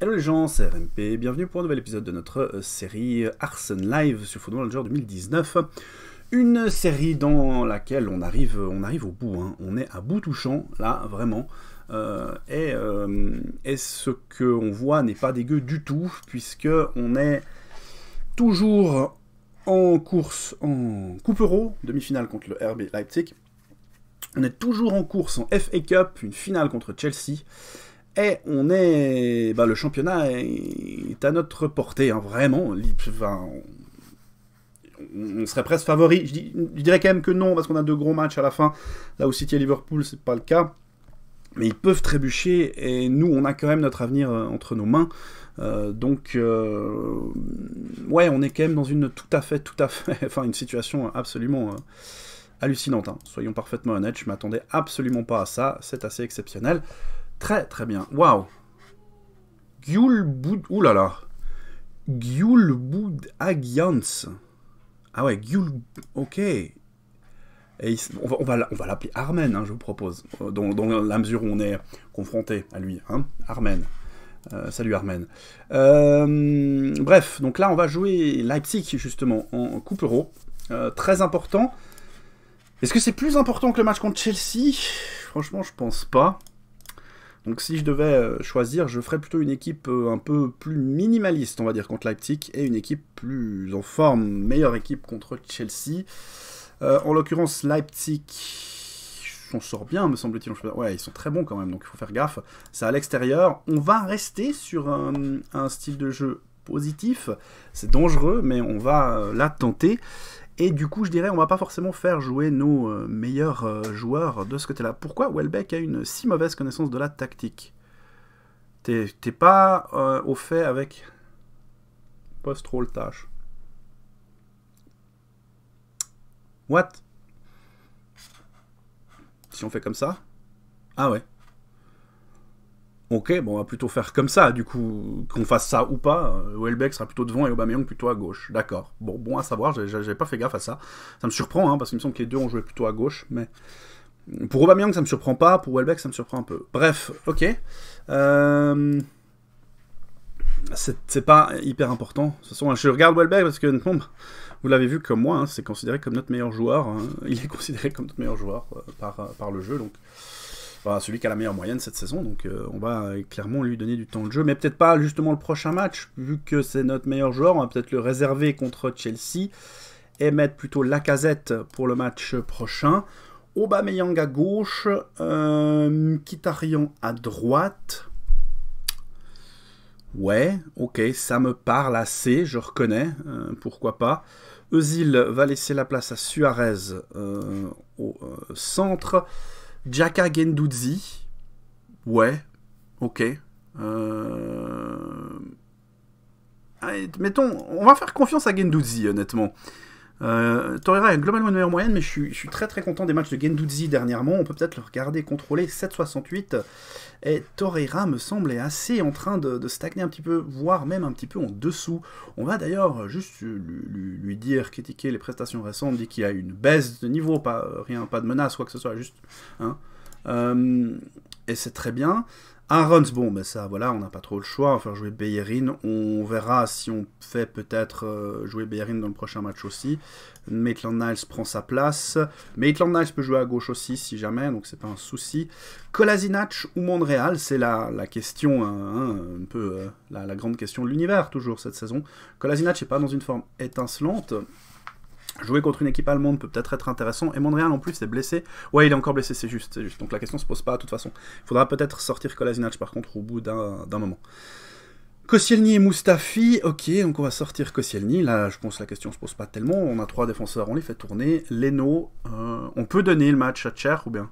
Hello les gens, c'est RMP, bienvenue pour un nouvel épisode de notre euh, série Arsen Live sur Football Manager 2019. Une série dans laquelle on arrive, on arrive au bout, hein. on est à bout touchant, là, vraiment. Euh, et, euh, et, ce qu'on voit n'est pas dégueu du tout, puisque on est toujours en course en Coupe Euro, demi-finale contre le RB Leipzig. On est toujours en course en FA Cup, une finale contre Chelsea. Et on est. Bah, le championnat est à notre portée, hein, vraiment. On, serait presque favori. Je, dirais quand même que non, parce qu'on a deux gros matchs à la fin. Là où City et Liverpool, c'est pas le cas. Mais ils peuvent trébucher, et nous, on a quand même notre avenir euh, entre nos mains. Euh, donc, euh, ouais, on est quand même dans une tout à fait, tout à fait, enfin, une situation absolument hallucinante. Hein. Soyons parfaitement honnêtes, je m'attendais absolument pas à ça. C'est assez exceptionnel. Très très bien. Waouh. Gyulbud. Ouh là là. Gyulbud Agians. Ah ouais, Gyul. Ok. Et on va, on va, l'appeler Armen, hein, je vous propose. Dans, la mesure où on est confronté à lui. Hein Armen. Euh, salut Armen. Euh, bref, donc là on va jouer Leipzig justement en Coupe Euro. Euh, très important. Est-ce que c'est plus important que le match contre Chelsea? Franchement, je pense pas. Donc si je devais euh, choisir, je ferais plutôt une équipe euh, un peu plus minimaliste, on va dire, contre Leipzig, et une équipe plus en forme, meilleure équipe contre Chelsea. Euh, en l'occurrence, Leipzig s'en sort bien, me semble-t-il. Ouais, ils sont très bons quand même, donc il faut faire gaffe. C'est à l'extérieur. On va rester sur un, style de jeu positif. C'est dangereux, mais on va la tenter. Et du coup, je dirais, on va pas forcément faire jouer nos euh, meilleurs euh, joueurs de ce côté-là. Pourquoi Welbeck a une si mauvaise connaissance de la tactique? T'es pas euh, au fait avec post-roll tâche. What? Si on fait comme ça? Ah ouais. Ok, bon, on va plutôt faire comme ça, du coup, qu'on fasse ça ou pas. Euh, Welbeck sera plutôt devant et Aubameyang plutôt à gauche. D'accord. Bon, bon à savoir, j'avais pas fait gaffe à ça. Ça me surprend, hein, parce qu'il me semble que les deux ont joué plutôt à gauche, mais... Pour Aubameyang, ça me surprend pas, pour Welbeck, ça me surprend un peu. Bref, ok. Euh... C'est pas hyper important. De toute façon, je regarde Welbeck parce que, bon, vous l'avez vu comme moi, hein, c'est considéré comme notre meilleur joueur. Hein. Il est considéré comme notre meilleur joueur euh, par le jeu, donc celui qui a la meilleure moyenne cette saison, donc euh, on va clairement lui donner du temps de jeu, mais peut-être pas justement le prochain match, vu que c'est notre meilleur joueur, on va peut-être le réserver contre Chelsea et mettre plutôt la casette pour le match prochain. Aubameyang à gauche, euh, Kitarian à droite. Ouais, ok, ça me parle assez, je reconnais, euh, pourquoi pas. Eusil va laisser la place à Suarez au centre. Jaka Gendouzi. Ouais, ok. Euh... Mettons, on va faire confiance à Gendouzi, honnêtement. Euh, Torreira globalement une meilleure moyenne, mais je suis, très très content des matchs de Gendouzi dernièrement. On peut peut-être le regarder contrôler 7,68. Et Torreira me semble assez en train de, stagner un petit peu, voire même un petit peu en dessous. On va d'ailleurs juste lui, dire, critiquer les prestations récentes, dit qu'il y a une baisse de niveau, pas rien, pas de menace, quoi que ce soit, juste. Hein. Euh, et c'est très bien. Arons, bon, ben ça, voilà, on n'a pas trop le choix. On va faire jouer Bellerin. On verra si on fait peut-être euh, jouer Bellerin dans le prochain match aussi. Maitland Niles prend sa place. Maitland Niles peut jouer à gauche aussi, si jamais, donc c'est pas un souci. Kolasinac ou Montréal, c'est la, la, question, hein, hein, un peu euh, la, la, grande question de l'univers, toujours cette saison. Kolasinac n'est pas dans une forme étincelante. Jouer contre une équipe allemande peut peut-être être intéressant. Et Montréal en plus est blessé. Ouais, il est encore blessé, c'est juste. Donc la question se pose pas de toute façon. Il faudra peut-être sortir Kolasinac par contre au bout d'un moment. Koscielny et Mustafi, ok, donc on va sortir Koscielny. Là, je pense que la question se pose pas tellement. On a trois défenseurs, on les fait tourner. Leno, euh, on peut donner le match à Cher ou bien?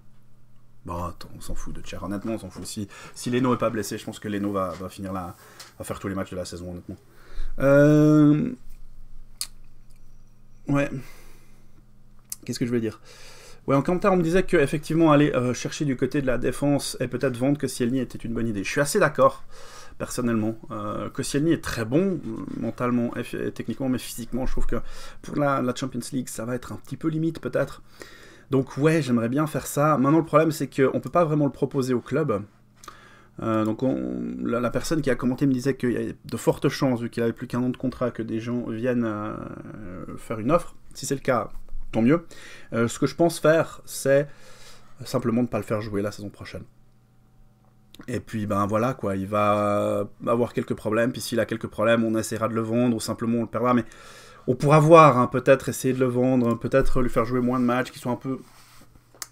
Bon, attends, on s'en fout de Cher. Honnêtement, on s'en fout. Si, si Leno est pas blessé, je pense que Leno va, va finir là, va faire tous les matchs de la saison, honnêtement. Euh, Ouais. Qu'est-ce que je veux dire? Ouais, en commentaire, on me disait qu'effectivement, aller euh, chercher du côté de la défense et peut-être vendre que Koscielny était une bonne idée. Je suis assez d'accord, personnellement. Euh, Koscielny est très bon, mentalement et, techniquement, mais physiquement, je trouve que pour la, Champions League, ça va être un petit peu limite, peut-être. Donc, ouais, j'aimerais bien faire ça. Maintenant, le problème, c'est qu'on ne peut pas vraiment le proposer au club. Donc la, personne qui a commenté me disait qu'il y a de fortes chances, vu qu'il avait plus qu'un an de contrat, que des gens viennent faire une offre. Si c'est le cas, tant mieux. ce que je pense faire, c'est simplement ne pas le faire jouer la saison prochaine. Et puis ben voilà quoi, il va avoir quelques problèmes, puis s'il a quelques problèmes, on essaiera de le vendre ou simplement on le perdra, mais on pourra voir, hein, peut-être essayer de le vendre, peut-être lui faire jouer moins de matchs, qui soit un peu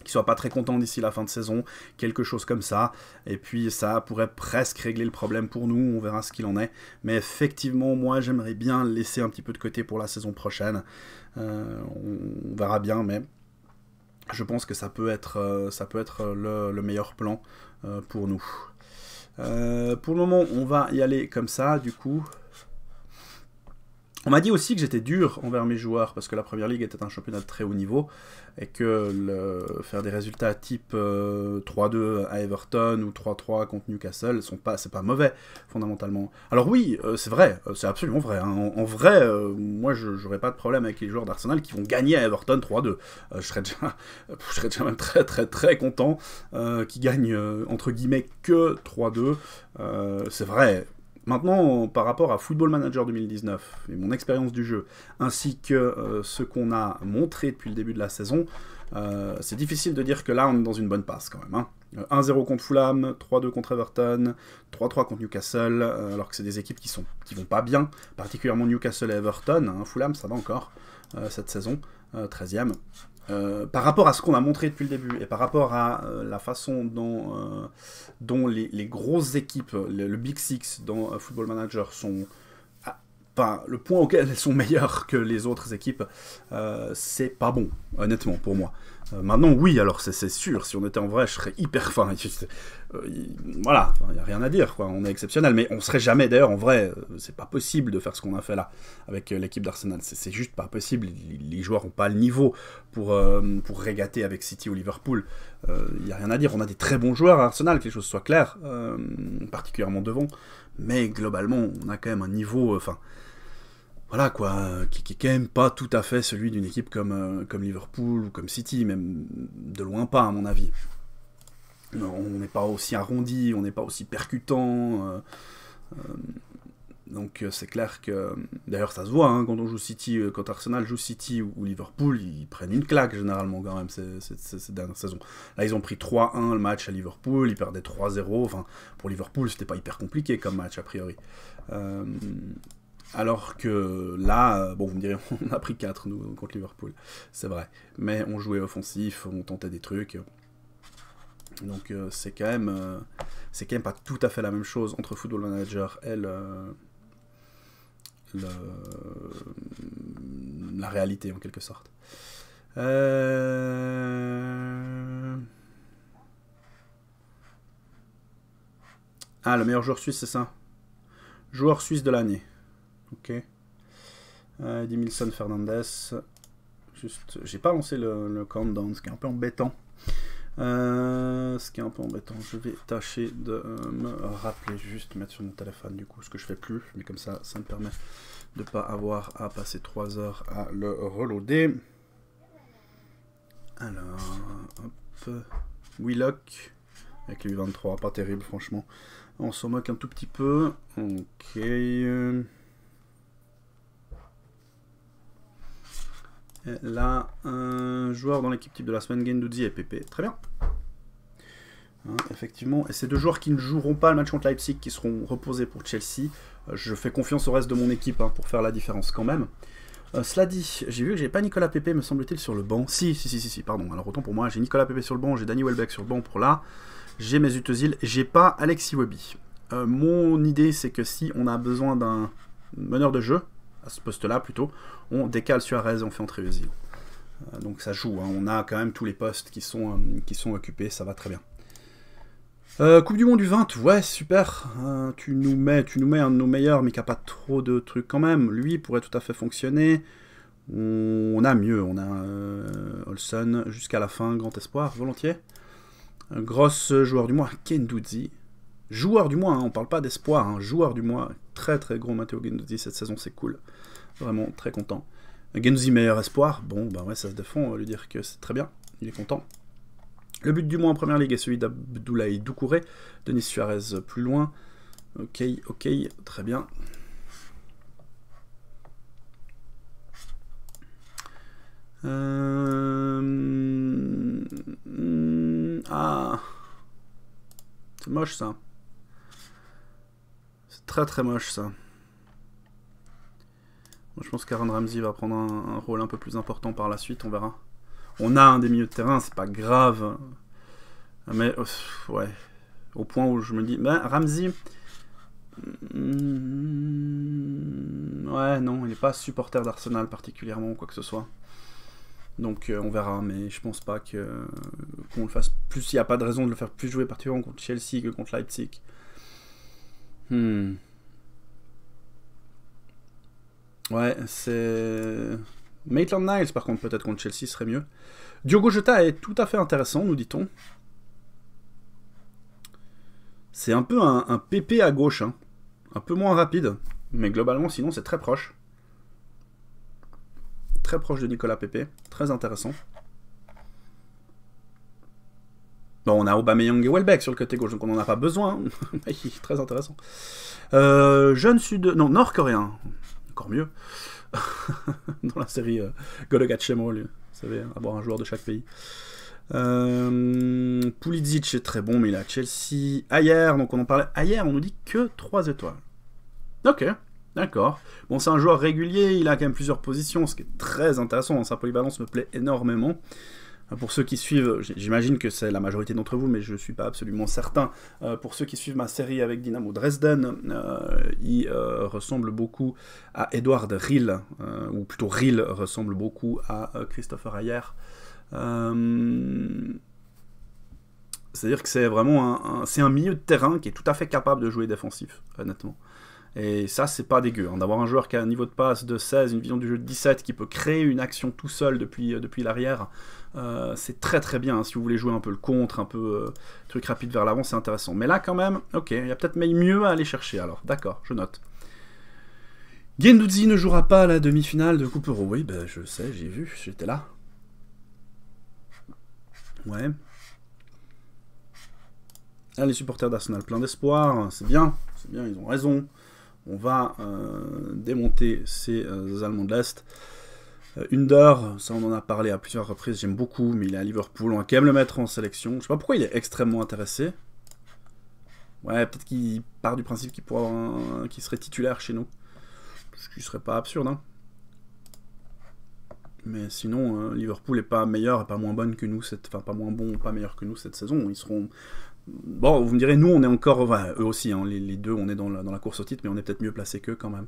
qui soit pas très content d'ici la fin de saison, quelque chose comme ça. Et puis ça pourrait presque régler le problème pour nous, on verra ce qu'il en est. Mais effectivement, moi j'aimerais bien laisser un petit peu de côté pour la saison prochaine. Euh, on, verra bien, mais je pense que ça peut être, euh, ça peut être le meilleur plan euh, pour nous. Pour le moment, on va y aller comme ça, du coup. On m'a dit aussi que j'étais dur envers mes joueurs parce que la première ligue était un championnat de très haut niveau et que faire des résultats type 3-2 euh, à Everton ou 3-3 contre Newcastle, sont pas, pas mauvais fondamentalement. Alors oui, euh, c'est vrai, euh, c'est absolument vrai. Hein. En, vrai, moi je j'aurais pas de problème avec les joueurs d'Arsenal qui vont gagner à Everton 3-2. je serais déjà, je serais déjà même très très très content qu'ils gagnent entre guillemets que 3-2. c'est vrai, Maintenant, par rapport à Football Manager 2019 et mon expérience du jeu, ainsi que euh, ce qu'on a montré depuis le début de la saison, euh, c'est difficile de dire que là, on est dans une bonne passe quand même. 1-0 hein. contre Fulham, 3-2 contre Everton, 3-3 contre Newcastle, euh, alors que c'est des équipes qui sont qui vont pas bien, particulièrement Newcastle et Everton. Hein. Fulham, ça va encore cette saison, 13e. Euh, par rapport à ce qu'on a montré depuis le début et par rapport à euh, la façon dont, euh, dont les, grosses équipes, le, Big Six dans Football Manager sont le point auquel elles sont meilleures que les autres équipes, c'est pas bon, honnêtement, pour moi. Euh, maintenant, oui, alors c'est sûr, si on était en vrai, je serais hyper. Enfin, euh, voilà, il n'y a rien à dire. On est exceptionnel, mais on serait jamais, d'ailleurs, en vrai, euh, c'est pas possible de faire ce qu'on a fait là avec l'équipe d'Arsenal. C'est juste pas possible. Les, joueurs n'ont pas le niveau pour, pour régater avec City ou Liverpool. Il n'y a rien à dire. On a des très bons joueurs à Arsenal, que les choses soient claires, particulièrement devant, mais globalement, on a quand même un niveau. Enfin voilà quoi, qui, qui est quand même pas tout à fait celui d'une équipe comme, euh, Liverpool ou comme City, même de loin pas à mon avis. On n'est pas aussi arrondi, on n'est pas aussi percutant. Euh, euh, donc c'est clair que, d'ailleurs ça se voit hein, quand on joue City, quand Arsenal joue City ou, Liverpool, ils prennent une claque généralement quand même cette dernière saison. Là ils ont pris 3-1 le match à Liverpool, ils perdaient 3-0. Enfin pour Liverpool c'était pas hyper compliqué comme match a priori. Alors que là, euh, bon, vous me direz, on a pris 4 nous contre Liverpool, c'est vrai. Mais on jouait offensif, on tentait des trucs. Donc euh, c'est quand même, euh, c'est quand pas tout à fait la même chose entre Football Manager et le, la réalité en quelque sorte. Ah, le meilleur joueur suisse, c'est ça? Joueur suisse de l'année. Ok. Euh, Dimilson Fernandez. Juste, j'ai pas lancé le, countdown, ce qui est un peu embêtant. Euh, ce qui est un peu embêtant, je vais tâcher de euh, me rappeler, juste mettre sur mon téléphone du coup, ce que je fais plus, mais comme ça, ça me permet de pas avoir à passer 3 heures à le reloader. Alors, hop, Willock, avec les 23, pas terrible franchement. On s'en moque un tout petit peu. Ok. Là, un joueur dans l'équipe type de la semaine, Gendouzi et Pepe. Très bien. Hein, effectivement. Et ces deux joueurs qui ne joueront pas le match contre Leipzig, qui seront reposés pour Chelsea. Euh, je fais confiance au reste de mon équipe hein, pour faire la différence quand même. Euh, cela dit, j'ai vu que j'ai pas Nicolas Pepe, me semble-t-il, sur le banc. Si, si, si, si, pardon. Alors autant pour moi, j'ai Nicolas Pepe sur le banc, j'ai Danny Welbeck sur le banc pour là. J'ai mes Utozil, j'ai pas Alexis Webby. Euh, mon idée, c'est que si on a besoin d'un meneur de jeu, à ce poste-là plutôt, on décale Suarez et on fait entrer. Euh, donc ça joue, hein. on a quand même tous les postes qui sont, euh, qui sont occupés, ça va très bien. Euh, coupe du Monde du 20, ouais, super. tu, nous mets, tu nous mets un de nos meilleurs, mais qui n'a pas trop de trucs quand même. Lui pourrait tout à fait fonctionner. On, a mieux, on a Olsen jusqu'à la fin, grand espoir, volontiers. Un grosse joueur du mois, Kendouzi. Joueur du mois, hein, on parle pas d'espoir, hein. joueur du mois. Très très gros Matteo Gendouzi cette saison, c'est cool. Vraiment très content. Genzi meilleur espoir, bon bah ouais ça se défend, lui dire que c'est très bien, il est content. Le but du mois en première ligue est celui d'Abdoulaye Doucouré. Denis Suarez plus loin. Ok, ok, très bien. Euh, ah. C'est moche ça. Très très moche ça. Je pense qu'Aaron Ramsey va prendre un, rôle un peu plus important par la suite, on verra. On a un des milieux de terrain, c'est pas grave. Mais, ouais. Au point où je me dis, ben, Ramsey. Hmm, ouais, non, il n'est pas supporter d'Arsenal particulièrement, quoi que ce soit. Donc euh, on verra, mais je pense pas que qu'on le fasse plus. Il n'y a pas de raison de le faire plus jouer particulièrement contre Chelsea que contre Leipzig. Hmm. Ouais, c'est. Maitland Niles, par contre, peut-être contre Chelsea serait mieux. Diogo Jota est tout à fait intéressant, nous dit-on. C'est un peu un, PP à gauche, hein. un peu moins rapide, mais globalement, sinon, c'est très proche. Très proche de Nicolas Pepe, très intéressant. Bon, on a Aubameyang et Welbeck sur le côté gauche, donc on n'en a pas besoin. très intéressant. Euh, jeune sud... Non, nord-coréen. Encore mieux. Dans la série euh, Vous savez, avoir un joueur de chaque pays. Euh, est très bon, mais il a Chelsea. Ayer, donc on en parlait. Ayer, on nous dit que 3 étoiles. Ok, d'accord. Bon, c'est un joueur régulier, il a quand même plusieurs positions, ce qui est très intéressant. Sa polyvalence me plaît énormément. Pour ceux qui suivent, j'imagine que c'est la majorité d'entre vous, mais je ne suis pas absolument certain. Euh, pour ceux qui suivent ma série avec Dynamo Dresden, euh, il euh, ressemble beaucoup à Edward Rill, ou plutôt Rill ressemble beaucoup à Christopher Ayer. C'est-à-dire que c'est vraiment un, c'est un milieu de terrain qui est tout à fait capable de jouer défensif, honnêtement. Et ça, c'est pas dégueu. Hein, d'avoir un joueur qui a un niveau de passe de 16, une vision du jeu de 17, qui peut créer une action tout seul depuis, depuis l'arrière, euh, c'est très très bien. Hein. Si vous voulez jouer un peu le contre, un peu euh, truc rapide vers l'avant, c'est intéressant. Mais là, quand même, ok, il y a peut-être mieux à aller chercher alors. D'accord, je note. Gendouzi ne jouera pas à la demi-finale de Coupe Euro. Oui, ben, je sais, j'ai vu, j'étais là. Ouais. Ah, les supporters d'Arsenal, plein d'espoir, c'est bien, c'est bien, ils ont raison. On va euh, démonter ces Allemands de l'Est. Euh, Under, ça on en a parlé à plusieurs reprises, j'aime beaucoup, mais il est à Liverpool, on va quand même le mettre en sélection. Je sais pas pourquoi il est extrêmement intéressé. Ouais, peut-être qu'il part du principe qu'il qu serait titulaire chez nous. Ce qui serait pas absurde, hein. Mais sinon, euh, Liverpool est pas meilleur et pas moins bonne que nous, cette... enfin pas moins bon, pas meilleur que nous cette saison. Ils seront. Bon, vous me direz, nous on est encore, eux aussi, hein, les, deux, on est dans la, course au titre, mais on est peut-être mieux placé qu'eux quand même.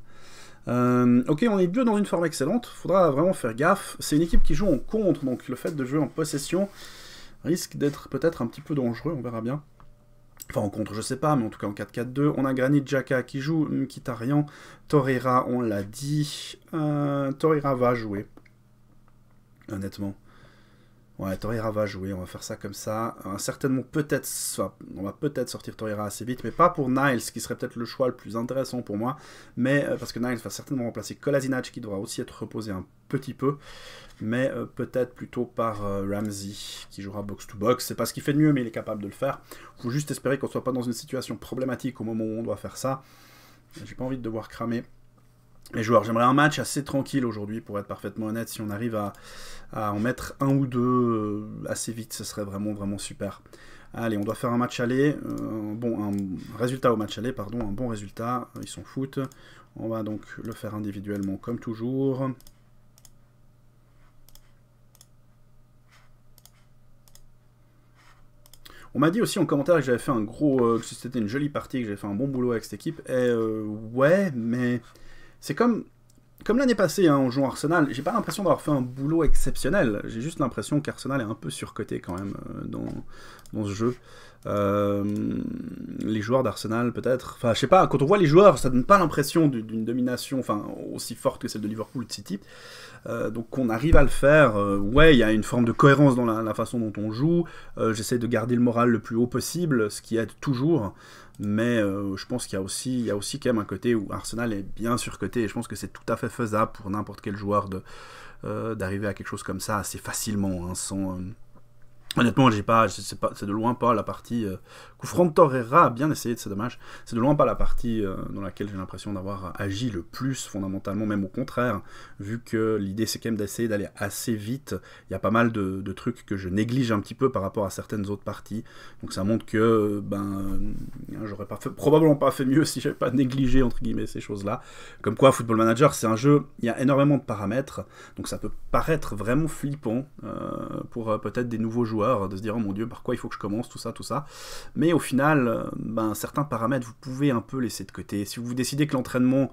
Euh, ok, on est deux dans une forme excellente, faudra vraiment faire gaffe. C'est une équipe qui joue en contre, donc le fait de jouer en possession risque d'être peut-être un petit peu dangereux, on verra bien. Enfin, en contre, je sais pas, mais en tout cas en 4-4-2. On a Granit Xhaka qui joue, Mkhitaryan, Torreira, on l'a dit. Euh, Torreira va jouer, honnêtement. Ouais, Torreira va jouer, on va faire ça comme ça. Euh, certainement, peut-être, on va peut-être sortir Torreira assez vite, mais pas pour Niles, qui serait peut-être le choix le plus intéressant pour moi. Mais euh, parce que Niles va certainement remplacer Kolasinac, qui devra aussi être reposé un petit peu. Mais euh, peut-être plutôt par Ramsey, qui jouera box-to-box. C'est pas ce qu'il fait de mieux, mais il est capable de le faire. Faut juste espérer qu'on soit pas dans une situation problématique au moment où on doit faire ça. J'ai pas envie de devoir cramer les joueurs. J'aimerais un match assez tranquille aujourd'hui, pour être parfaitement honnête. Si on arrive à, en mettre un ou deux euh, assez vite, ce serait vraiment, vraiment super. Allez, on doit faire un match aller, euh, bon, un résultat au match aller, pardon, un bon résultat, ils s'en foutent. On va donc le faire individuellement comme toujours. On m'a dit aussi en commentaire que j'avais fait un gros, euh, que c'était une jolie partie, que j'avais fait un bon boulot avec cette équipe. Et ouais, mais c'est comme, comme l'année passée, hein, joue Arsenal, j'ai pas l'impression d'avoir fait un boulot exceptionnel. J'ai juste l'impression qu'Arsenal est un peu surcoté quand même euh, dans, dans ce jeu. Euh, les joueurs d'Arsenal peut-être, enfin je sais pas, quand on voit les joueurs, ça donne pas l'impression d'une domination enfin aussi forte que celle de Liverpool de City. Euh, donc on arrive à le faire. ouais, il y a une forme de cohérence dans la façon dont on joue. J'essaie de garder le moral le plus haut possible, ce qui aide toujours mais euh, je pense qu'il y, a aussi, il aussi quand même un côté où Arsenal est bien surcoté, et je pense que c'est tout à fait faisable pour n'importe quel joueur euh, d'arriver à quelque chose comme ça assez facilement, hein, sans, euh, Honnêtement, j'ai pas, c'est de loin pas la partie. Euh, Coup Torreira a bien essayé, c'est dommage. C'est de loin pas la partie euh, dans laquelle j'ai l'impression d'avoir agi le plus fondamentalement, même au contraire, vu que l'idée c'est quand même d'essayer d'aller assez vite. Il y a pas mal de, trucs que je néglige un petit peu par rapport à certaines autres parties. Donc ça montre que ben euh, j'aurais probablement pas fait mieux si j'avais pas négligé entre guillemets ces choses-là. Comme quoi, Football Manager, c'est un jeu, il y a énormément de paramètres, donc ça peut paraître vraiment flippant pour peut-être des nouveaux joueurs de se dire oh mon dieu par quoi il faut que je commence tout ça tout ça mais au final euh, ben, certains paramètres vous pouvez un peu laisser de côté si vous décidez que l'entraînement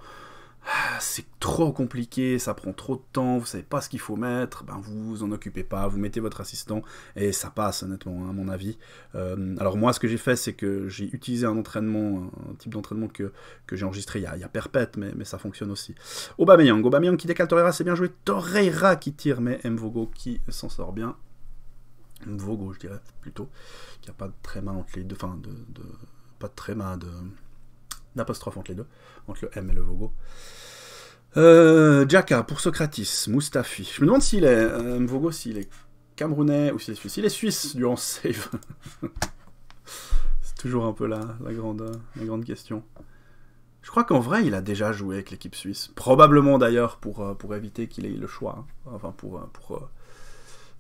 ah, c'est trop compliqué, ça prend trop de temps, vous savez pas ce qu'il faut mettre, ben vous vous en occupez pas, vous mettez votre assistant et ça passe honnêtement hein, à mon avis. Euh, alors moi ce que j'ai fait c'est que j'ai utilisé un entraînement, un type d'entraînement que, que j'ai enregistré il y, a, il y a perpète mais, mais ça fonctionne aussi. Aubameyang, Aubameyang qui décale Torreira c'est bien joué, Torreira qui tire mais Mvogo qui s'en sort bien. Vogo, je dirais plutôt, qui a pas de tréma entre les deux, enfin, pas de tréma, de d'apostrophe entre les deux, entre le M et le Vogo. Euh, pour Socratis, Mustafi. Je me demande s'il est euh, Mvogo, s'il est camerounais ou s'il est suisse. Il est suisse durant save. C'est toujours un peu la, grande, question. Je crois qu'en vrai, il a déjà joué avec l'équipe suisse. Probablement d'ailleurs pour, euh, pour éviter qu'il ait le choix. Hein. Enfin, pour, pour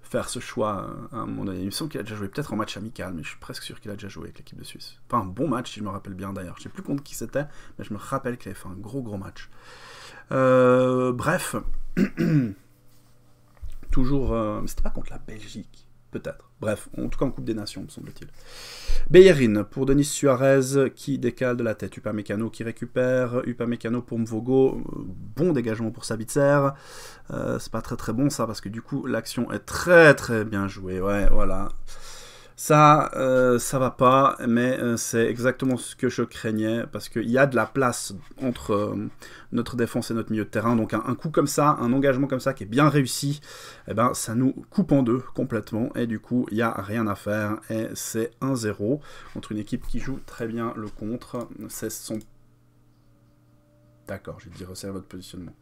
faire ce choix à un moment donné. Il me semble qu'il a déjà joué peut-être en match amical, mais je suis presque sûr qu'il a déjà joué avec l'équipe de Suisse. Enfin, un bon match, si je me rappelle bien d'ailleurs. Je sais plus contre qui c'était, mais je me rappelle qu'il avait fait un gros gros match. Euh, bref, toujours. Euh, mais c'était pas contre la Belgique. Peut-être. Bref, en tout cas en Coupe des Nations, me semble-t-il. Beyerin pour Denis Suarez qui décale de la tête. Upamecano qui récupère. Upamecano pour Mvogo. Bon dégagement pour Sabitzer. Euh, c'est pas très très bon ça parce que du coup l'action est très très bien jouée. Ouais, voilà. Ça, euh, ça va pas, mais euh, c'est exactement ce que je craignais, parce qu'il y a de la place entre euh, notre défense et notre milieu de terrain. Donc un, coup comme ça, un engagement comme ça qui est bien réussi, eh ben, ça nous coupe en deux complètement, et du coup, il n'y a rien à faire, et c'est 1-0 contre une équipe qui joue très bien le contre. C'est son... D'accord, j'ai dit resserrer votre positionnement.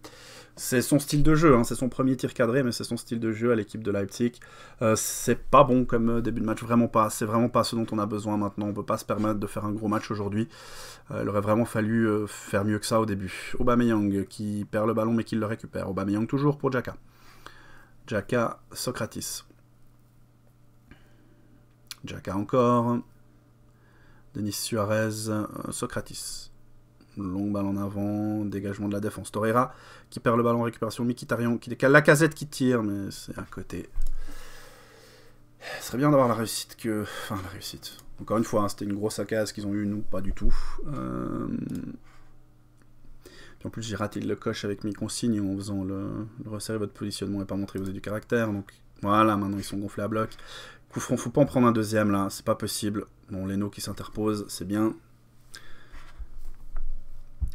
C'est son style de jeu, hein. c'est son premier tir cadré, mais c'est son style de jeu à l'équipe de Leipzig. Euh, c'est pas bon comme euh, début de match, vraiment pas. C'est vraiment pas ce dont on a besoin maintenant. On peut pas se permettre de faire un gros match aujourd'hui. Euh, il aurait vraiment fallu faire mieux que ça au début. Aubameyang qui perd le ballon mais qui le récupère. Aubameyang toujours pour Jaka. Jaka, Socratis. Jaka encore. Denis Suarez, Socratis. Long balle en avant, dégagement de la défense. Torreira qui perd le ballon, récupération Mikitarian qui décale la casette qui tire, mais c'est à côté. Ce serait bien d'avoir la réussite que. Enfin, la réussite. Encore une fois, hein, c'était une grosse case qu'ils ont eu, nous, pas du tout. Euh, en plus, j'ai raté le coche avec mes consignes en faisant le, resserrer votre positionnement et pas montrer que vous avez du caractère. Donc voilà, maintenant ils sont gonflés à bloc. Coup franc, faut pas en prendre un deuxième là, c'est pas possible. Bon, Leno qui s'interpose, c'est bien.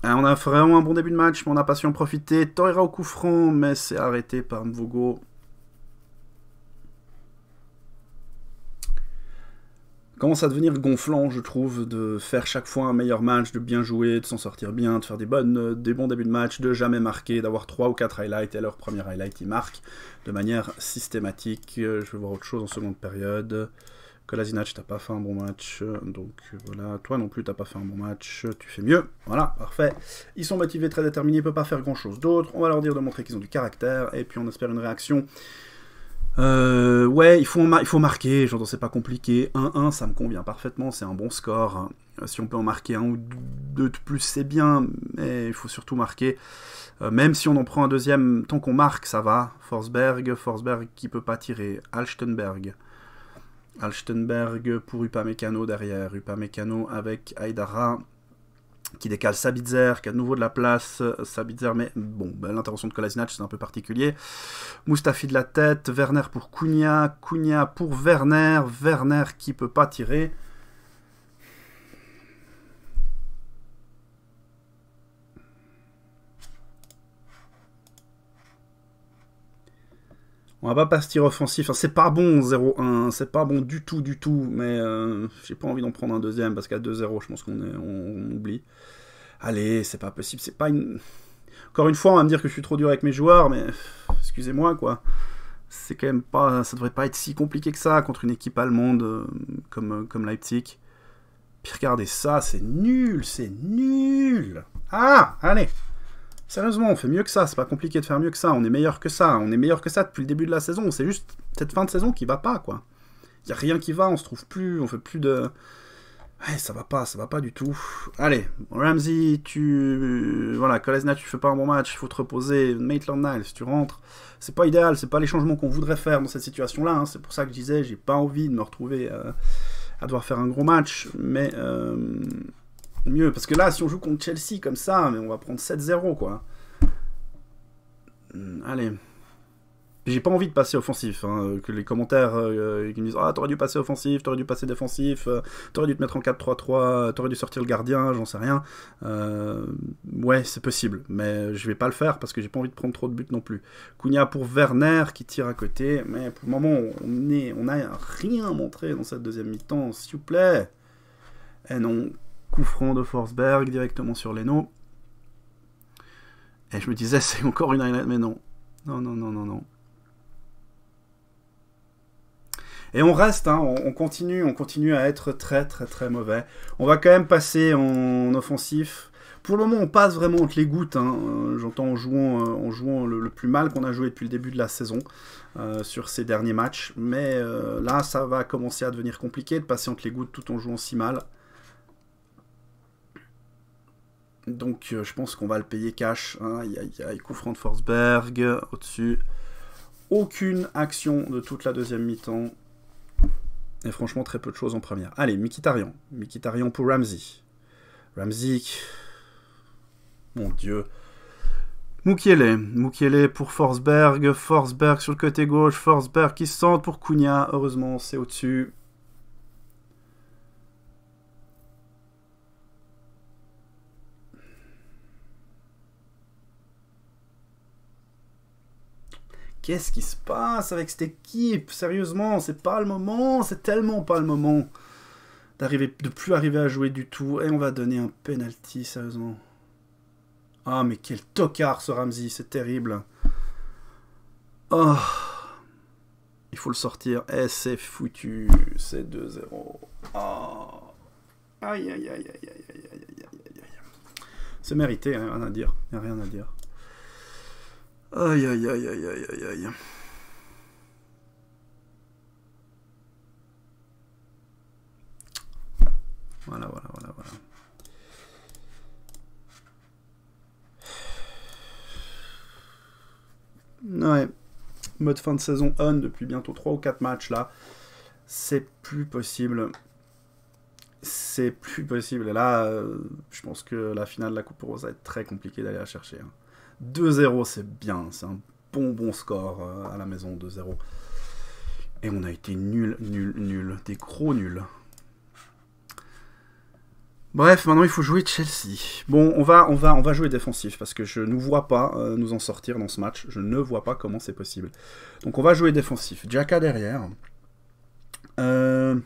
Hein, on a vraiment un bon début de match, mais on n'a pas su en profiter. Torreira au coup franc, mais c'est arrêté par Mvogo. commence à devenir gonflant, je trouve, de faire chaque fois un meilleur match, de bien jouer, de s'en sortir bien, de faire des, bonnes, des bons débuts de match, de jamais marquer, d'avoir 3 ou 4 highlights, et leur premier highlight, ils marquent de manière systématique. Je vais voir autre chose en seconde période. Kolasinac, t'as pas fait un bon match, donc voilà, toi non plus t'as pas fait un bon match, tu fais mieux, voilà, parfait. Ils sont motivés, très déterminés, ils peuvent pas faire grand chose d'autre, on va leur dire de montrer qu'ils ont du caractère, et puis on espère une réaction. Euh, ouais, il faut, il faut marquer, j'entends c'est pas compliqué, 1-1 ça me convient parfaitement, c'est un bon score, si on peut en marquer un ou deux de plus c'est bien, mais il faut surtout marquer. Euh, même si on en prend un deuxième, tant qu'on marque, ça va. Forsberg, Forsberg qui peut pas tirer. Alstenberg, Alstenberg pour Upamecano derrière. Upamecano avec Aydara qui décale Sabitzer, qui a de nouveau de la place. Sabitzer, mais bon, ben, l'intervention de Kolasinac, c'est un peu particulier. Mustafi de la tête, Werner pour Cunha, Cunha pour Werner, Werner qui peut pas tirer. On va pas partir offensif. Enfin, c'est pas bon 0-1, c'est pas bon du tout, du tout. Mais euh, j'ai pas envie d'en prendre un deuxième parce qu'à 2-0, je pense qu'on on, oublie. Allez, c'est pas possible. C'est pas une. Encore une fois, on va me dire que je suis trop dur avec mes joueurs, mais excusez-moi quoi. c'est quand même pas, ça devrait pas être si compliqué que ça contre une équipe allemande euh, comme, euh, comme Leipzig. Puis regardez ça, c'est nul, c'est nul. Ah, allez. Sérieusement, on fait mieux que ça, c'est pas compliqué de faire mieux que ça, on est meilleur que ça, on est meilleur que ça depuis le début de la saison, c'est juste cette fin de saison qui va pas, quoi. Y a rien qui va, on se trouve plus, on fait plus de... Ouais, ça va pas, ça va pas du tout. Allez, Ramsey, tu... Voilà, Kolesna, tu fais pas un bon match, il faut te reposer. Maitland Niles, tu rentres. C'est pas idéal, c'est pas les changements qu'on voudrait faire dans cette situation-là. Hein. C'est pour ça que je disais, j'ai pas envie de me retrouver euh, à devoir faire un gros match. Mais euh, mieux, parce que là, si on joue contre Chelsea comme ça, mais on va prendre 7-0, quoi. Hmm, allez. J'ai pas envie de passer offensif, hein, que les commentaires euh, qui me disent Ah, t'aurais dû passer offensif, t'aurais dû passer défensif, euh, t'aurais dû te mettre en 4-3-3, t'aurais dû sortir le gardien, j'en sais rien. Euh, ouais, c'est possible, mais je vais pas le faire parce que j'ai pas envie de prendre trop de buts non plus. Cunha pour Werner qui tire à côté, mais pour le moment, on est, on rien montré dans cette deuxième mi-temps, s'il vous plaît. Et non, coup franc de Forsberg directement sur Leno. Et je me disais, c'est encore une highlight, mais non. Non, non, non, non, non. Et on reste, hein, on, continue, on continue à être très très très mauvais. On va quand même passer en offensif. Pour le moment, on passe vraiment entre les gouttes. Hein. Euh, j'entends en jouant, euh, en jouant le, plus mal qu'on a joué depuis le début de la saison euh, sur ces derniers matchs. Mais là, ça va commencer à devenir compliqué de passer entre les gouttes tout en jouant si mal. Donc je pense qu'on va le payer cash. Hein. Il y a, de Forsberg au-dessus. Aucune action de toute la deuxième mi-temps. Et franchement, très peu de choses en première. Allez, Mikitarian. Mikitarian pour Ramsey. Ramsey. Mon Dieu. Mukiele. Mukiele pour Forsberg. Forsberg sur le côté gauche. Forsberg qui centre pour Cunha. Heureusement, c'est au-dessus. Qu'est-ce qui se passe avec cette équipe Sérieusement, c'est pas le moment, c'est tellement pas le moment d'arriver, de plus arriver à jouer du tout. Et on va donner un penalty, sérieusement. Ah, mais quel tocard ce Ramsey, c'est terrible. Oh. Il faut le sortir. Et c'est foutu. C'est 2-0. Oh. Aïe, aïe, aïe, aïe, aïe, aïe, aïe, aïe, aïe. C'est mérité, hein, rien à dire. Il a rien à dire. Aïe, aïe, aïe, aïe, aïe, aïe, aïe. Voilà, voilà, voilà, voilà. Ouais. Mode fin de saison on depuis bientôt 3 ou 4 matchs là. C'est plus possible. C'est plus possible. Et là, euh, je pense que la finale de la Coupe Rose va être très compliquée d'aller la chercher. Hein. 2-0, c'est bien. C'est un bon, bon score euh, à la maison, 2-0. Et on a été nul, nul, nul. Des gros nuls. Bref, maintenant il faut jouer Chelsea. Bon, on va, on va, on va jouer défensif parce que je ne vois pas euh, nous en sortir dans ce match. Je ne vois pas comment c'est possible. Donc on va jouer défensif. Jacka derrière. Euh...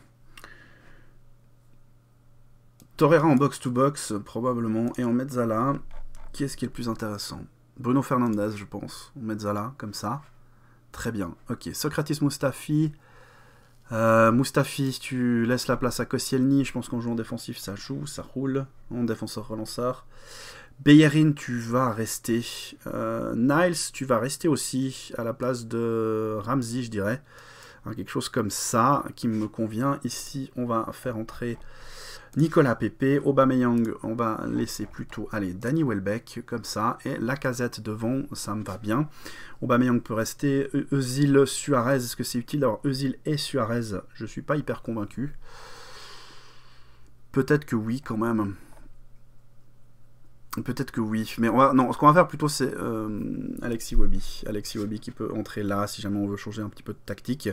Torreira en box-to-box, probablement. Et en Mezzala, qui est-ce qui est le plus intéressant? Bruno Fernandez, je pense. Mezzala, comme ça. Très bien. Ok. Socratis Mustafi. Euh, Mustafi, tu laisses la place à Koscielny. Je pense qu'en jouant défensif, ça joue, ça roule. En défenseur-relanceur. Beyerin, tu vas rester. Euh, Niles, tu vas rester aussi à la place de Ramsey, je dirais. Hein, quelque chose comme ça qui me convient. Ici, on va faire entrer Nicolas Pepe, Aubameyang, on va laisser plutôt, allez, Danny Welbeck, comme ça, et la casette devant, ça me va bien. Aubameyang peut rester, Eusil, Suarez, est-ce que c'est utile d'avoir Eusil et Suarez? Je suis pas hyper convaincu. Peut-être que oui, quand même. Peut-être que oui, mais on non, ce qu'on va faire plutôt c'est euh, Alexis Wabi. Alexis Wabi qui peut entrer là si jamais on veut changer un petit peu de tactique.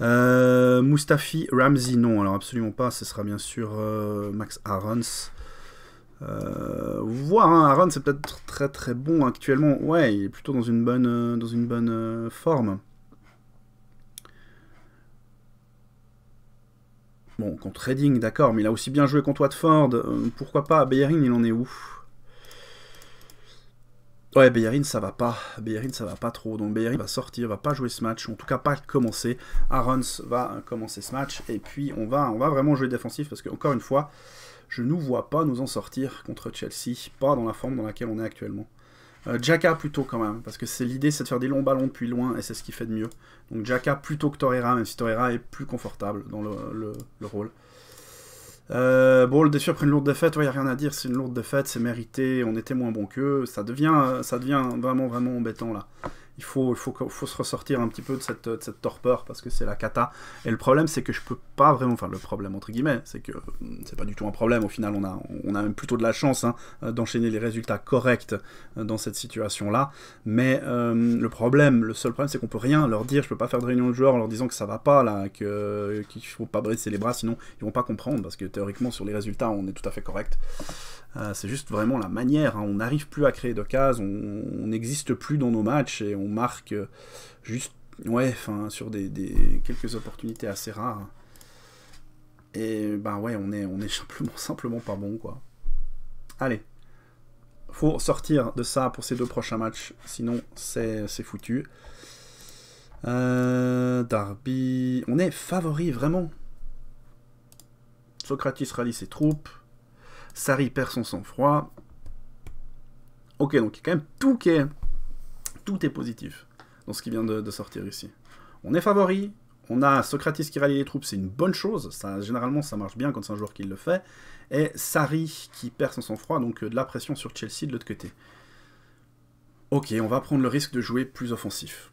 Euh, Mustafi Ramsey, non, alors absolument pas. Ce sera bien sûr euh, Max Arons. Euh, voir, hein, Aaron c'est peut-être très très bon actuellement. Ouais, il est plutôt dans une bonne, euh, dans une bonne forme. Bon, contre Reading, d'accord, mais il a aussi bien joué contre Watford. pourquoi pas Bayern, il en est où? Ouais, Bellerin, ça va pas. Bellerin, ça va pas trop. Donc Bellerin va sortir, va pas jouer ce match, en tout cas pas commencer. Arons va commencer ce match, et puis on va, on va vraiment jouer défensif parce que encore une fois, je nous vois pas nous en sortir contre Chelsea, pas dans la forme dans laquelle on est actuellement. Euh, plutôt quand même, parce que c'est l'idée c'est de faire des longs ballons depuis loin et c'est ce qui fait de mieux. Donc Jaka plutôt que Torreira, même si Torreira est plus confortable dans le rôle. Euh, bon, le défi après une lourde défaite, il n'y a rien à dire, c'est une lourde défaite, c'est mérité, on était moins bon qu'eux, ça devient, ça devient vraiment, vraiment embêtant là il faut, il faut, se ressortir un petit peu de cette, torpeur parce que c'est la cata. Et le problème, c'est que je peux pas vraiment. Enfin, le problème, entre guillemets, c'est que hum, c'est pas du tout un problème. Au final, on a, on a même plutôt de la chance hein, d'enchaîner les résultats corrects euh, dans cette situation-là. Mais hum, le problème, le seul problème, c'est qu'on peut rien leur dire. Je peux pas faire de réunion de joueurs en leur disant que ça va pas, là, qu'il ne faut pas briser les bras, sinon ils vont pas comprendre parce que théoriquement, sur les résultats, on est tout à fait correct. Euh, c'est juste vraiment la manière. Hein. On n'arrive plus à créer d'occasions, on n'existe plus dans nos matchs et on marque juste ouais, sur des, quelques opportunités assez rares. Et ben ouais, on est, on est simplement, simplement pas bon quoi. Allez, faut sortir de ça pour ces deux prochains matchs, sinon c'est foutu. Euh, Darby, on est favori vraiment. Socrates rallie ses troupes. Sari perd son sang-froid. Ok, donc il y a quand même tout qui est, tout est positif dans ce qui vient de, sortir ici. On est favori, on a Socrates qui rallie les troupes, c'est une bonne chose. Généralement, ça marche bien quand c'est un joueur qui le fait. Et Sari qui perd son sang-froid, donc euh, de la pression sur Chelsea de l'autre côté. Ok, on va prendre le risque de jouer plus offensif.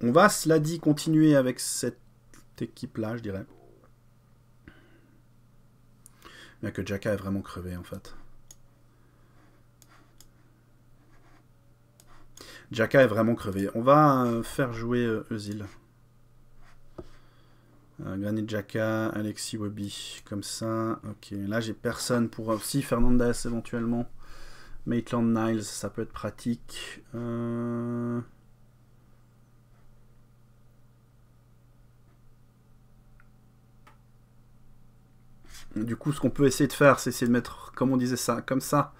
On va, cela dit, continuer avec cette équipe-là, je dirais. Bien que Jaka est vraiment crevé en fait. Jaka est vraiment crevé. On va euh, faire jouer euh, Eusil. Euh, Granit Jaka, Alexis Webby, comme ça. Ok, là j'ai personne pour... aussi Fernandez éventuellement. Maitland Niles, ça peut être pratique. Euh... Du coup, ce qu'on peut essayer de faire, c'est essayer de mettre, comme on disait ça, comme ça.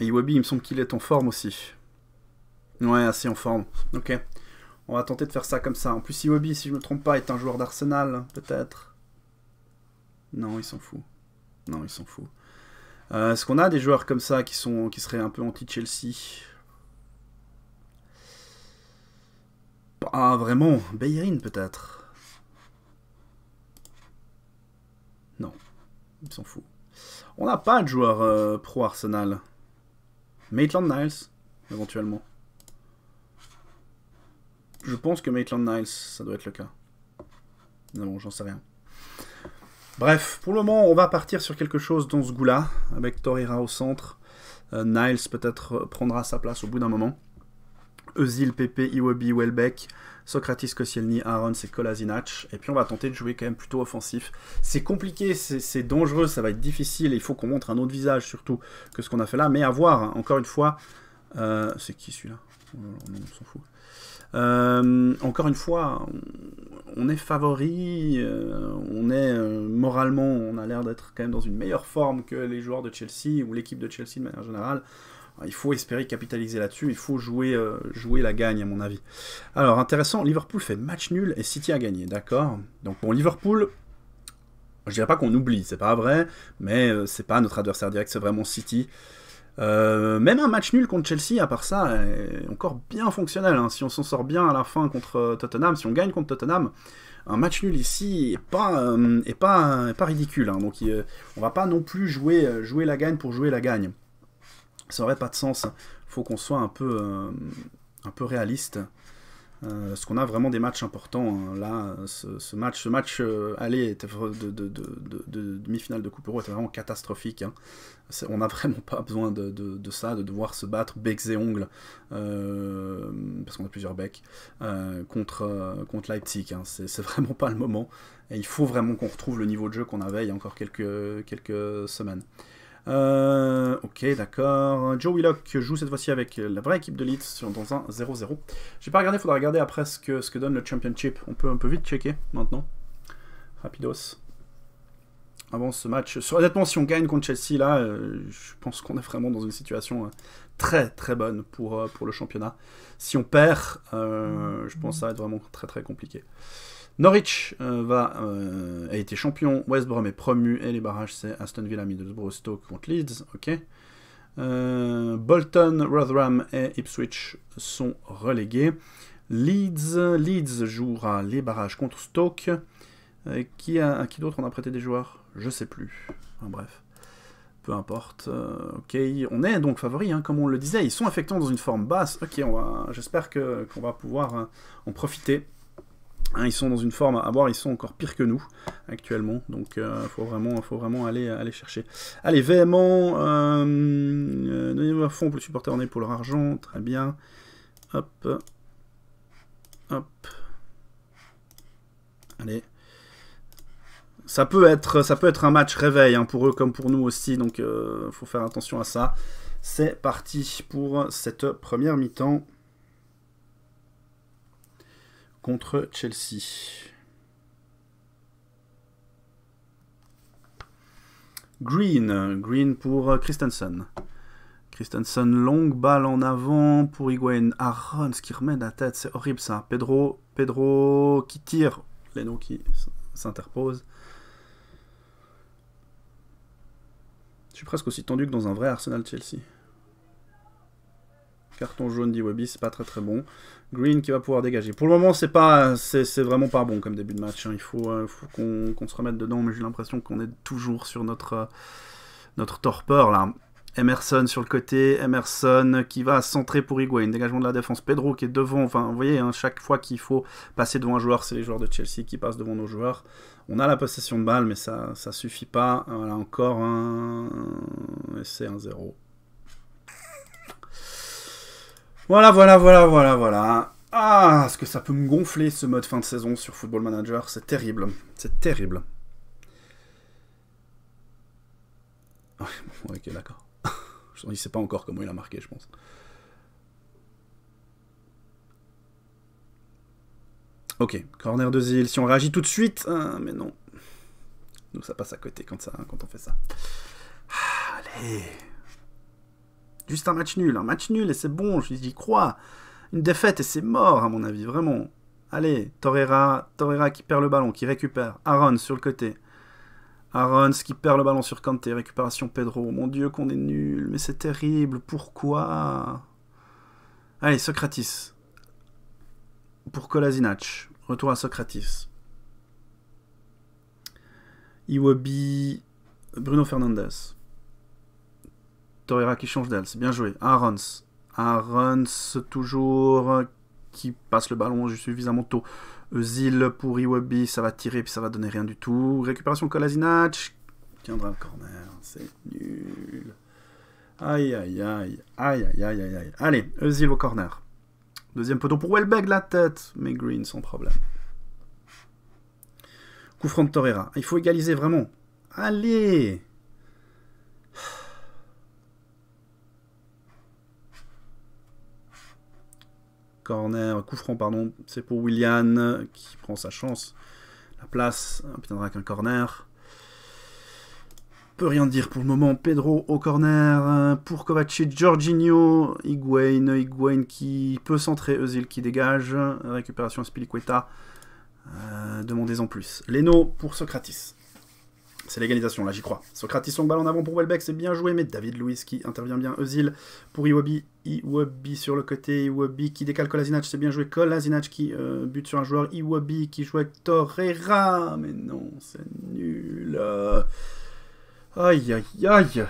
Iwabi, il me semble qu'il est en forme aussi. Ouais, assez en forme. Ok. On va tenter de faire ça comme ça. En plus, Iwabi, si je me trompe pas, est un joueur d'Arsenal, peut-être. Non, il s'en fout. Non, il s'en fout. Euh, est-ce qu'on a des joueurs comme ça qui, sont, qui seraient un peu anti-Chelsea? Ah, vraiment Bayern, peut-être il s'en fout. On n'a pas de joueur euh, pro Arsenal. Maitland Niles, éventuellement. Je pense que Maitland Niles, ça doit être le cas. Non, bon, j'en sais rien. Bref, pour le moment, on va partir sur quelque chose dans ce goût-là, avec Torreira au centre. Euh, Niles peut-être prendra sa place au bout d'un moment. Eusil, Pepe, Iwobi, Welbeck. Socrates, Koscielny, Aaron, c'est Kolasinac. Et puis on va tenter de jouer quand même plutôt offensif. C'est compliqué, c'est dangereux, ça va être difficile. il faut qu'on montre un autre visage surtout que ce qu'on a fait là. Mais à voir, hein. encore une fois. Euh, c'est qui celui-là? Oh On s'en fout. Euh, encore une fois, on est favori, euh, on est moralement, on a l'air d'être quand même dans une meilleure forme que les joueurs de Chelsea ou l'équipe de Chelsea de manière générale. Il faut espérer capitaliser là-dessus, il faut jouer, euh, jouer la gagne à mon avis. Alors intéressant, Liverpool fait match nul et City a gagné, d'accord Donc bon, Liverpool, je dirais pas qu'on oublie, c'est pas vrai, mais euh, c'est pas notre adversaire direct, c'est vraiment City. Euh, même un match nul contre Chelsea, à part ça, est encore bien fonctionnel. Hein. Si on s'en sort bien à la fin contre Tottenham, si on gagne contre Tottenham, un match nul ici est pas, est pas, pas ridicule. Hein. Donc on va pas non plus jouer, jouer la gagne pour jouer la gagne ça n'aurait pas de sens. Faut qu'on soit un peu, euh, un peu réaliste. Euh, parce qu'on a vraiment des matchs importants. Hein. Là, ce, match, ce match euh, aller de, de, de, demi-finale de Coupe Euro était vraiment catastrophique. Hein. On n'a vraiment pas besoin de, ça, de devoir se battre becs et ongles, parce qu'on a plusieurs becs, contre, contre Leipzig. Hein. C'est vraiment pas le moment. Et il faut vraiment qu'on retrouve le niveau de jeu qu'on avait il y a encore quelques, quelques semaines. Euh, ok, d'accord. Joe Willock joue cette fois-ci avec la vraie équipe de Leeds dans un 0-0. J'ai pas regardé, faudra regarder après ce que, donne le Championship. On peut un peu vite checker maintenant. Rapidos. avant ce match. Honnêtement, si on gagne contre Chelsea, là, euh, je pense qu'on est vraiment dans une situation euh, très très bonne pour, pour le championnat. Si on perd, je pense que ça va être vraiment très très compliqué. Norwich va, a été champion, West Brom est promu et les barrages c'est Aston Villa, Middlesbrough, Stoke contre Leeds. Ok. Bolton, Rotherham et Ipswich sont relégués. Leeds, Leeds jouera les barrages contre Stoke. Euh, qui a, qui d'autre on a prêté des joueurs? Je sais plus. bref. Peu importe. Euh, ok, on est donc favori, hein, comme on le disait. Ils sont effectivement dans une forme basse. Ok, j'espère qu'on va pouvoir en profiter. Hein, ils sont dans une forme à voir, ils sont encore pires que nous actuellement, donc il euh, faut vraiment, faut vraiment aller, aller chercher. Allez, véhément, euh, à fond pour les supporters en est pour leur argent, très bien. Hop, hop. Allez, ça peut être, ça peut être un match réveil hein, pour eux comme pour nous aussi, donc il euh, faut faire attention à ça. C'est parti pour cette première mi-temps contre Chelsea. Green, Green pour Christensen. Christensen, longue balle en avant pour Higuain. Aaron, ce qui remet la tête, c'est horrible ça. Pedro, Pedro qui tire. Leno qui s'interpose. Je suis presque aussi tendu que dans un vrai Arsenal Chelsea. Carton jaune d'Iwabi, c'est pas très très bon. Green qui va pouvoir dégager. Pour le moment, c'est pas, c'est vraiment pas bon comme début de match. Hein. Il faut, euh, qu'on se remette dedans, mais j'ai l'impression qu'on est toujours sur notre, euh, notre torpeur là. Emerson sur le côté, Emerson qui va centrer pour Higuain, dégagement de la défense, Pedro qui est devant, enfin vous voyez, hein, chaque fois qu'il faut passer devant un joueur, c'est les joueurs de Chelsea qui passent devant nos joueurs. On a la possession de balle, mais ça ne suffit pas. Voilà, encore un C'est 1-0. Voilà, voilà, voilà, voilà, voilà. Ah, est-ce que ça peut me gonfler ce mode fin de saison sur Football Manager? C'est terrible. C'est terrible. ok, d'accord. il sait pas encore comment il a marqué, je pense. Ok, corner de Zil. Si on réagit tout de suite, hein, mais non. Nous, ça passe à côté quand, quand on fait ça. allez. Juste un match nul, un match nul et c'est bon, j'y crois. Une défaite et c'est mort, à mon avis, vraiment. Allez, Torreira, Torreira qui perd le ballon, qui récupère. Aaron sur le côté. Aaron qui perd le ballon sur Kanté, récupération Pedro. Mon dieu qu'on est nul, mais c'est terrible, pourquoi? Allez, Socratis pour Kolasinac. Retour à Socrates. Iwobi, Bruno Fernandez. Torreira qui change d'aile, c'est bien joué. Aarons. Aarons toujours qui passe le ballon suffisamment tôt. Zil pour Iwobi, ça va tirer puis ça va donner rien du tout. Récupération Kolasinac. Tiendra le corner, c'est nul. Aïe aïe aïe. Aïe aïe aïe aïe aïe. Allez, Özil au corner. Deuxième poteau pour Welbeck, la tête. Mais Green sans problème. Coup franc de Torreira. Il faut égaliser vraiment. Allez Corner, coup franc, pardon. C'est pour Willian qui prend sa chance. La place obtiendra qu'un corner peut rien dire pour le moment. Pedro au corner euh, pour Kovacic, Jorginho, Higuain, Higuain qui peut centrer, Eusil qui dégage, récupération Spiliqueta. Euh, demandez en plus. Leno pour Socratis. C'est l'égalisation, là j'y crois. Socratis son balle en avant pour Welbeck, c'est bien joué, mais David Luiz qui intervient bien. Eusil pour Iwobi. Iwobi sur le côté. Iwobi qui décale Kolasinac, c'est bien joué. Kolasinac qui euh, bute sur un joueur. Iwobi qui joue avec Torreira. Mais non, c'est nul. Aïe, aïe, aïe.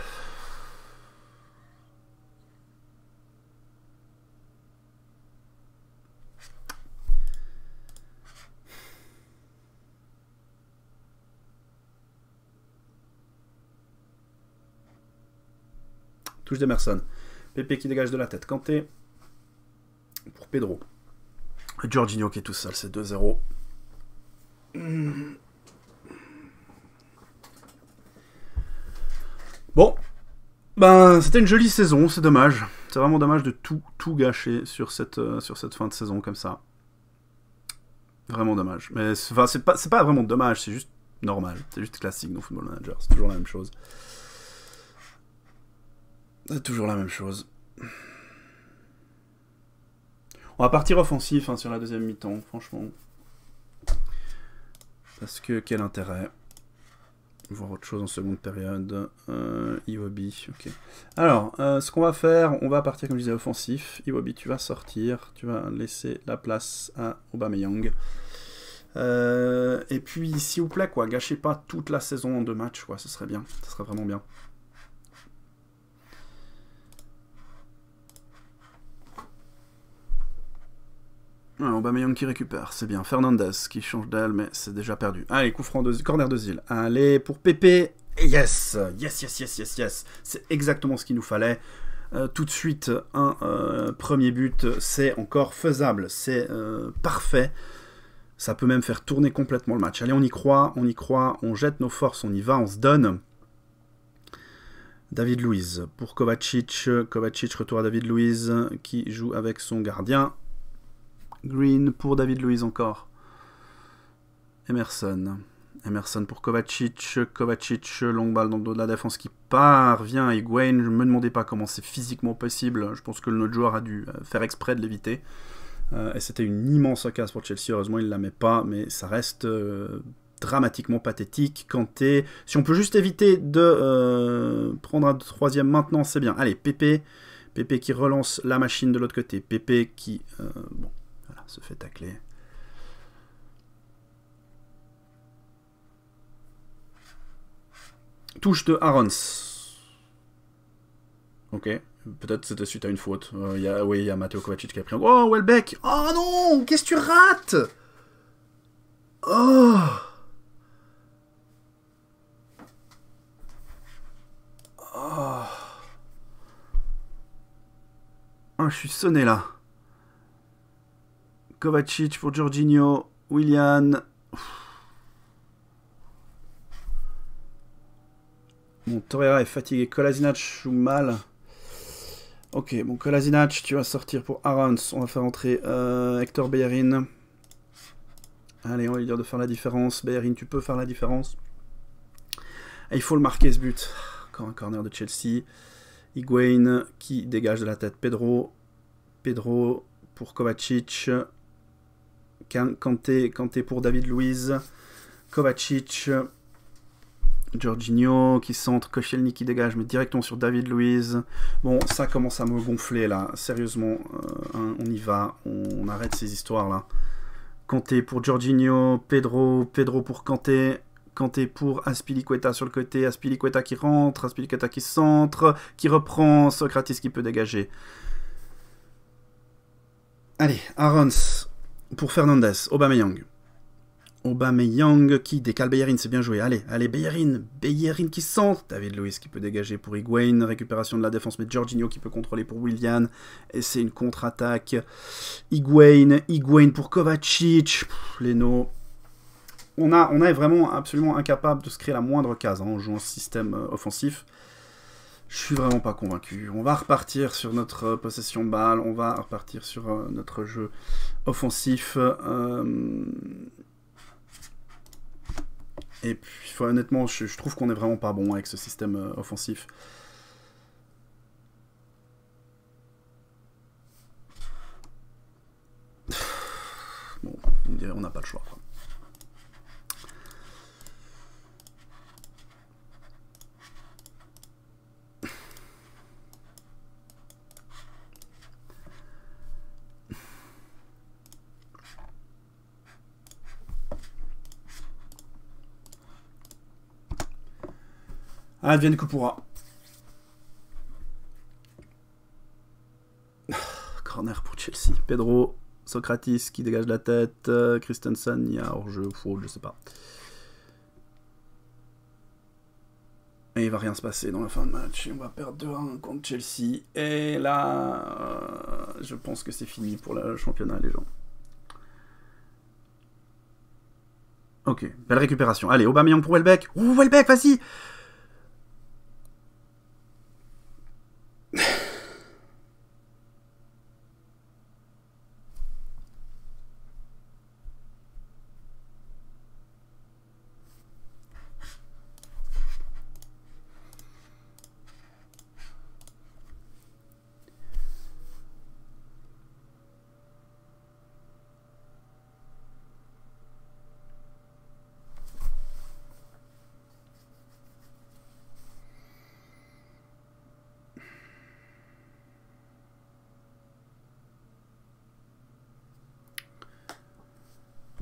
Touche d'Emerson. Pépé qui dégage de la tête. Kanté pour Pedro. Giorgino qui est tout seul, c'est 2-0. Bon, ben c'était une jolie saison, c'est dommage. C'est vraiment dommage de tout, gâcher sur cette, euh, sur cette fin de saison comme ça. Vraiment dommage. Mais c'est pas, pas vraiment dommage, c'est juste normal. C'est juste classique dans Football Manager. C'est toujours la même chose. Toujours la même chose. On va partir offensif hein, sur la deuxième mi-temps, franchement. Parce que quel intérêt Voir autre chose en seconde période. Euh, Iwobi, ok. Alors, euh, ce qu'on va faire, on va partir, comme je disais, offensif. Iwobi, tu vas sortir. Tu vas laisser la place à Aubameyang. Euh, et puis, s'il vous plaît, quoi, gâchez pas toute la saison en deux matchs, quoi. Ce serait bien. Ce serait vraiment bien. Ah, Aubameyang qui récupère, c'est bien. Fernandez qui change d'aile, mais c'est déjà perdu. Allez, coup franc de corner de Zil. Allez, pour Pépé. Yes Yes, yes, yes, yes, yes C'est exactement ce qu'il nous fallait. Euh, tout de suite, un euh, premier but, c'est encore faisable. C'est euh, parfait. Ça peut même faire tourner complètement le match. Allez, on y croit, on y croit, on jette nos forces, on y va, on se donne. David Louise pour Kovacic. Kovacic, retour à David Louise qui joue avec son gardien. Green pour David Luiz encore. Emerson. Emerson pour Kovacic. Kovacic, longue balle dans le dos de la défense qui parvient à Higuain. Je me demandais pas comment c'est physiquement possible. Je pense que notre joueur a dû euh, faire exprès de l'éviter. Euh, et c'était une immense occasion pour Chelsea. Heureusement, il ne la met pas, mais ça reste euh, dramatiquement pathétique. Kanté, si on peut juste éviter de prendre un troisième maintenant, c'est bien. Allez, Pépé. Pépé qui relance la machine de l'autre côté. Pépé qui. Se fait tacler. Touche de Arons. Ok. Peut-être c'était suite à une faute. Euh, y a, oui, il y a Matteo Kovacic qui a pris. Oh, Welbeck Oh non Qu'est-ce que tu rates? Oh Oh, oh je suis sonné là. Kovacic pour Jorginho, Willian. Bon, Torreira est fatigué. Kolasinac joue mal. Ok, bon, Kolasinac, tu vas sortir pour Arons. On va faire entrer euh, Hector Bellerin. Allez, on va lui dire de faire la différence. Bellerin, tu peux faire la différence. il faut le marquer ce but. Encore un corner de Chelsea. Higuain qui dégage de la tête Pedro. Pedro pour Kovacic. Kanté, pour David Luiz, Kovacic, Jorginho qui centre, Koscielny qui dégage, mais directement sur David Luiz. Bon, ça commence à me gonfler là, sérieusement, euh, on y va, on, arrête ces histoires là. Kanté pour Jorginho, Pedro, Pedro pour Kanté, Kanté pour Aspilicueta sur le côté, Aspilicueta qui rentre, Aspilicueta qui centre, qui reprend, Socrates qui peut dégager. Allez, Arons, pour Fernandez, Aubameyang. Aubameyang qui décale Bellerin, c'est bien joué. Allez, allez, Bellerin, Bellerin qui sent. David Luiz qui peut dégager pour Higuain, récupération de la défense, mais Jorginho qui peut contrôler pour Willian. Et c'est une contre-attaque. Higuain, Higuain pour Kovacic. Leno. On, a, est vraiment absolument incapable de se créer la moindre case hein, en jouant système euh, offensif. Je suis vraiment pas convaincu. On va repartir sur notre euh, possession de balle, on va repartir sur euh, notre jeu offensif. Euh, et puis, honnêtement, je, trouve qu'on est vraiment pas bon avec ce système offensif. Bon, on n'a pas le choix. Advienne que pourra. Corner pour Chelsea. Pedro, Socratis qui dégage la tête. Christensen, il y a hors-jeu, faute, je sais pas. Et il va rien se passer dans la fin de match. On va perdre 2-1 contre Chelsea. Et là, euh, je pense que c'est fini pour le championnat, les gens. Ok, belle récupération. Allez, Aubameyang pour Welbeck. Oh, Welbeck, vas-y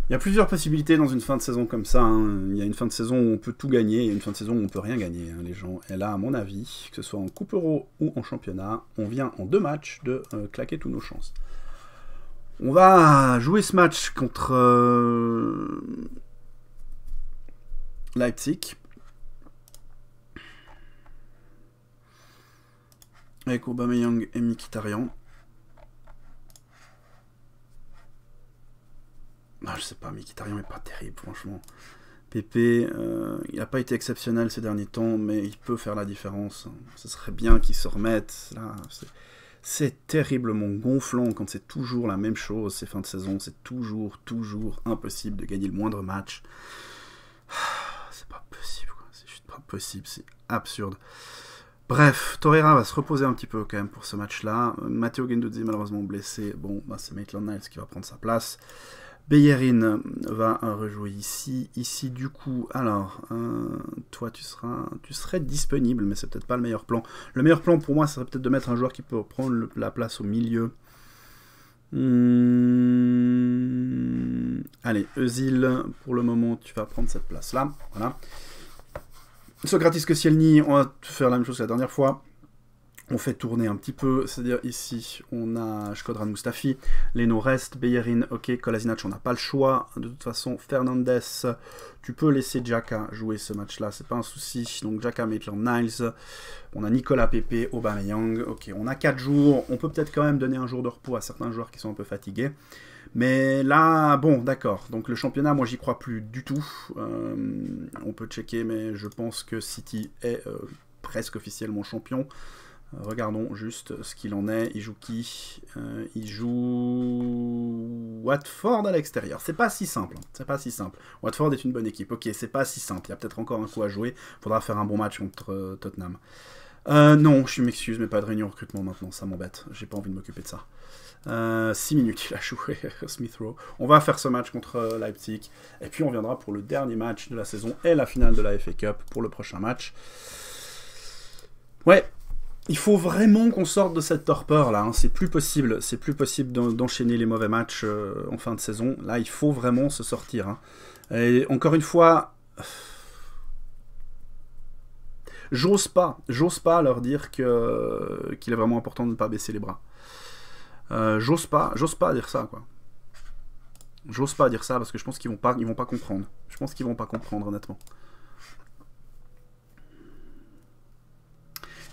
Il y a plusieurs possibilités dans une fin de saison comme ça. hein. Il y a une fin de saison où on peut tout gagner, et une fin de saison où on peut rien gagner, hein, les gens. Et là, à mon avis, que ce soit en Coupe Euro ou en championnat, on vient en deux matchs de euh, claquer tous nos chances. On va jouer ce match contre euh, Leipzig. Avec Aubameyang et Mkhitaryan. Je sais pas, Mkhitaryan est pas terrible, franchement. Pépé, euh, il n'a pas été exceptionnel ces derniers temps, mais il peut faire la différence. Ce serait bien qu'il se remette. C'est- terriblement gonflant quand c'est toujours la même chose ces fins de saison. C'est toujours, toujours impossible de gagner le moindre match. C'est pas possible. C'est juste pas possible. C'est absurde. Bref, Torreira va se reposer un petit peu quand même pour ce match-là. Matteo Gendouzi malheureusement blessé. Bon, bah, c'est Maitland Niles qui va prendre sa place. Beyerin va rejouer ici. Ici, du coup, alors, euh, toi, tu seras, tu serais disponible, mais c'est peut-être pas le meilleur plan. Le meilleur plan pour moi, serait peut-être de mettre un joueur qui peut prendre la place au milieu. Hmm, Allez, Eusil, pour le moment, tu vas prendre cette place-là. Voilà. Socrates Koscielny, on va faire la même chose que la dernière fois. On fait tourner un petit peu, c'est-à-dire ici, on a Shkodran Mustafi, Leno reste, Beyerin, ok, Kolasinac, on n'a pas le choix. De toute façon, Fernandez, tu peux laisser Jaka jouer ce match-là, c'est pas un souci. Donc Jaka, Maitland Niles, on a Nicolas Pepe, Aubameyang, ok, on a 4 jours. On peut peut-être quand même donner un jour de repos à certains joueurs qui sont un peu fatigués. Mais là, bon, d'accord. Donc le championnat, moi, j'y crois plus du tout. Euh, on peut checker, mais je pense que City est euh, presque officiellement champion. Regardons juste ce qu'il en est. Il joue qui? Euh, Il joue Watford à l'extérieur. C'est pas si simple. hein. C'est pas si simple. Watford est une bonne équipe. Ok, c'est pas si simple. Il y a peut-être encore un coup à jouer. Faudra faire un bon match contre euh, Tottenham. Euh, non, je m'excuse, mais pas de réunion recrutement maintenant. Ça m'embête. J'ai pas envie de m'occuper de ça. 6 minutes, il a joué Smith Rowe. On va faire ce match contre Leipzig. Et puis on viendra pour le dernier match de la saison et la finale de la FA Cup pour le prochain match. Ouais, il faut vraiment qu'on sorte de cette torpeur là. hein. C'est plus possible. C'est plus possible d'en- d'enchaîner les mauvais matchs euh, en fin de saison. Là, il faut vraiment se sortir. hein. Et encore une fois. J'ose pas, j'ose pas leur dire qu'il est vraiment important de ne pas baisser les bras. Euh, j'ose pas, dire ça quoi. J'ose pas dire ça parce que je pense qu'ils vont vont pas comprendre. Je pense qu'ils vont pas comprendre honnêtement.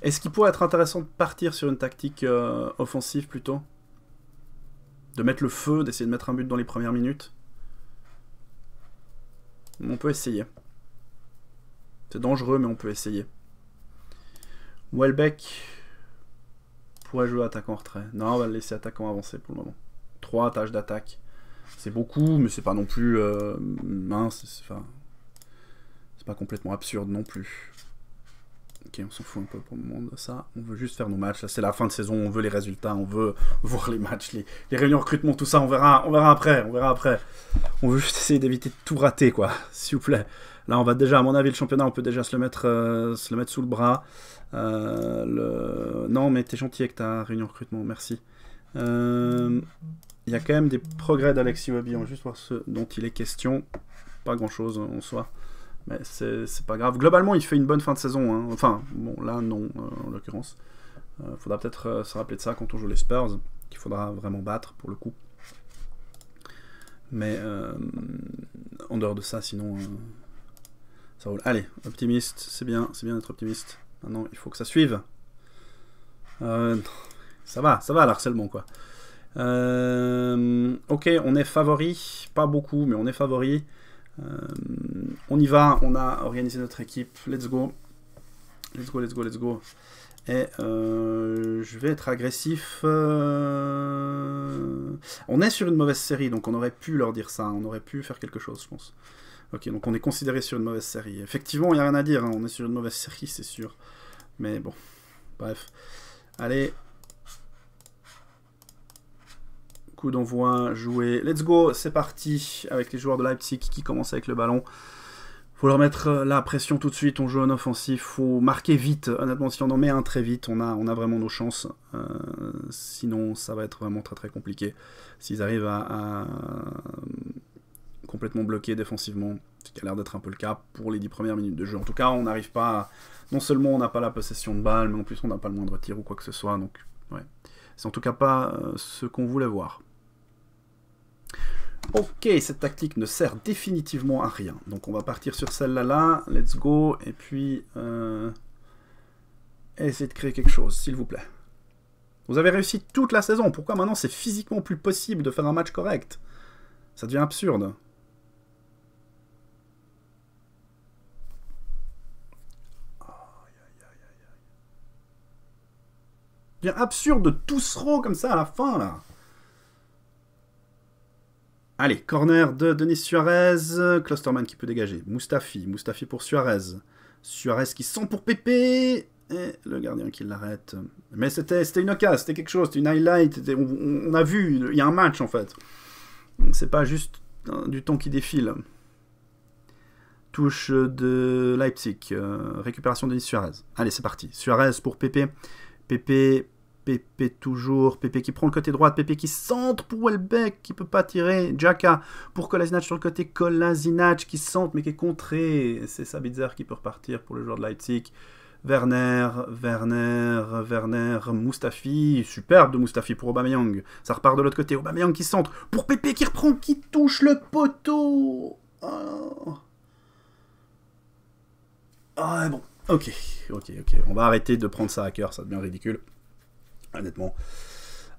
Est-ce qu'il pourrait être intéressant de partir sur une tactique euh, offensive plutôt? De mettre le feu, d'essayer de mettre un but dans les premières minutes? On peut essayer. C'est dangereux mais on peut essayer. Welbeck pourrait jouer attaquant en retrait. Non, on va le laisser attaquant avancé pour le moment. Trois tâches d'attaque. C'est beaucoup, mais c'est pas non plus euh, mince. C'est pas complètement absurde non plus. Ok, on s'en fout un peu pour le moment de ça. On veut juste faire nos matchs. Là, c'est la fin de saison. On veut les résultats. On veut voir les matchs, les, réunions recrutement, tout ça. On verra, on verra après. On verra après. On veut juste essayer d'éviter de tout rater, quoi. S'il vous plaît. Là, on va déjà, à mon avis, le championnat, on peut déjà se le mettre, euh, se le mettre sous le bras. Euh. Non, mais t'es gentil avec ta réunion recrutement, merci. Euh, Il y a quand même des progrès d'Alexis Wabi, on va juste voir ce dont il est question. Pas grand chose en soi, mais c'est pas grave. Globalement, il fait une bonne fin de saison. hein. Enfin, bon, là, non, euh, en l'occurrence. Euh, faudra peut-être euh, se rappeler de ça quand on joue les Spurs, qu'il faudra vraiment battre pour le coup. Mais en dehors de ça, sinon, ça roule. Allez, optimiste, c'est bien, c'est bien d'être optimiste. Maintenant, il faut que ça suive. Ça va, ça va l'harcèlement quoi. Ok, on est favori, pas beaucoup, mais on est favori. Euh, on y va, on a organisé notre équipe. Let's go, let's go, let's go, let's go. Et euh, je vais être agressif. euh, On est sur une mauvaise série, donc on aurait pu leur dire ça. On aurait pu faire quelque chose, je pense. Ok, donc on est considéré sur une mauvaise série. Effectivement, il n'y a rien à dire. hein, On est sur une mauvaise série, c'est sûr. Mais bon, bref. Allez. D'envoi, jouer. Let's go, c'est parti avec les joueurs de Leipzig qui commencent avec le ballon. Faut leur mettre euh, la pression tout de suite, on joue en offensif, faut marquer vite. Honnêtement, si on en met un très vite, on a, vraiment nos chances. Euh, sinon, ça va être vraiment très très compliqué. S'ils arrivent à, complètement bloqué défensivement, ce qui a l'air d'être un peu le cas pour les 10 premières minutes de jeu. En tout cas, on n'arrive pas à... Non seulement on n'a pas la possession de balle, mais en plus on n'a pas le moindre tir ou quoi que ce soit, donc ouais. C'est en tout cas pas euh, ce qu'on voulait voir. Ok, cette tactique ne sert définitivement à rien. Donc on va partir sur celle-là, là. Let's go. Et puis, euh, essayer de créer quelque chose, s'il vous plaît. Vous avez réussi toute la saison. Pourquoi maintenant c'est physiquement plus possible de faire un match correct? Ça devient absurde. Bien absurde de tous comme ça à la fin là. Allez, corner de Denis Suarez. Clusterman qui peut dégager. Mustafi. Mustafi pour Suarez. Suarez qui sent pour Pépé. Et le gardien qui l'arrête. Mais c'était une occasion, c'était quelque chose, c'était une highlight. On, a vu, il y a un match en fait. C'est pas juste du temps qui défile. Touche de Leipzig. Euh, récupération de Denis Suarez. Allez, c'est parti. Suarez pour Pépé. Pépé Pépé toujours, Pépé qui prend le côté droit, Pépé qui centre pour Welbeck qui peut pas tirer, Jaka pour Kolasinac sur le côté, Kolasinac qui centre mais qui est contré, c'est Sabitzer qui peut repartir pour le joueur de Leipzig. Werner, Werner, Werner, Mustafi, superbe de Mustafi pour Aubameyang. Ça repart de l'autre côté, Aubameyang qui centre pour Pépé qui reprend, qui touche le poteau. Oh. Ah bon, ok, ok, ok. On va arrêter de prendre ça à cœur, ça devient ridicule. Honnêtement,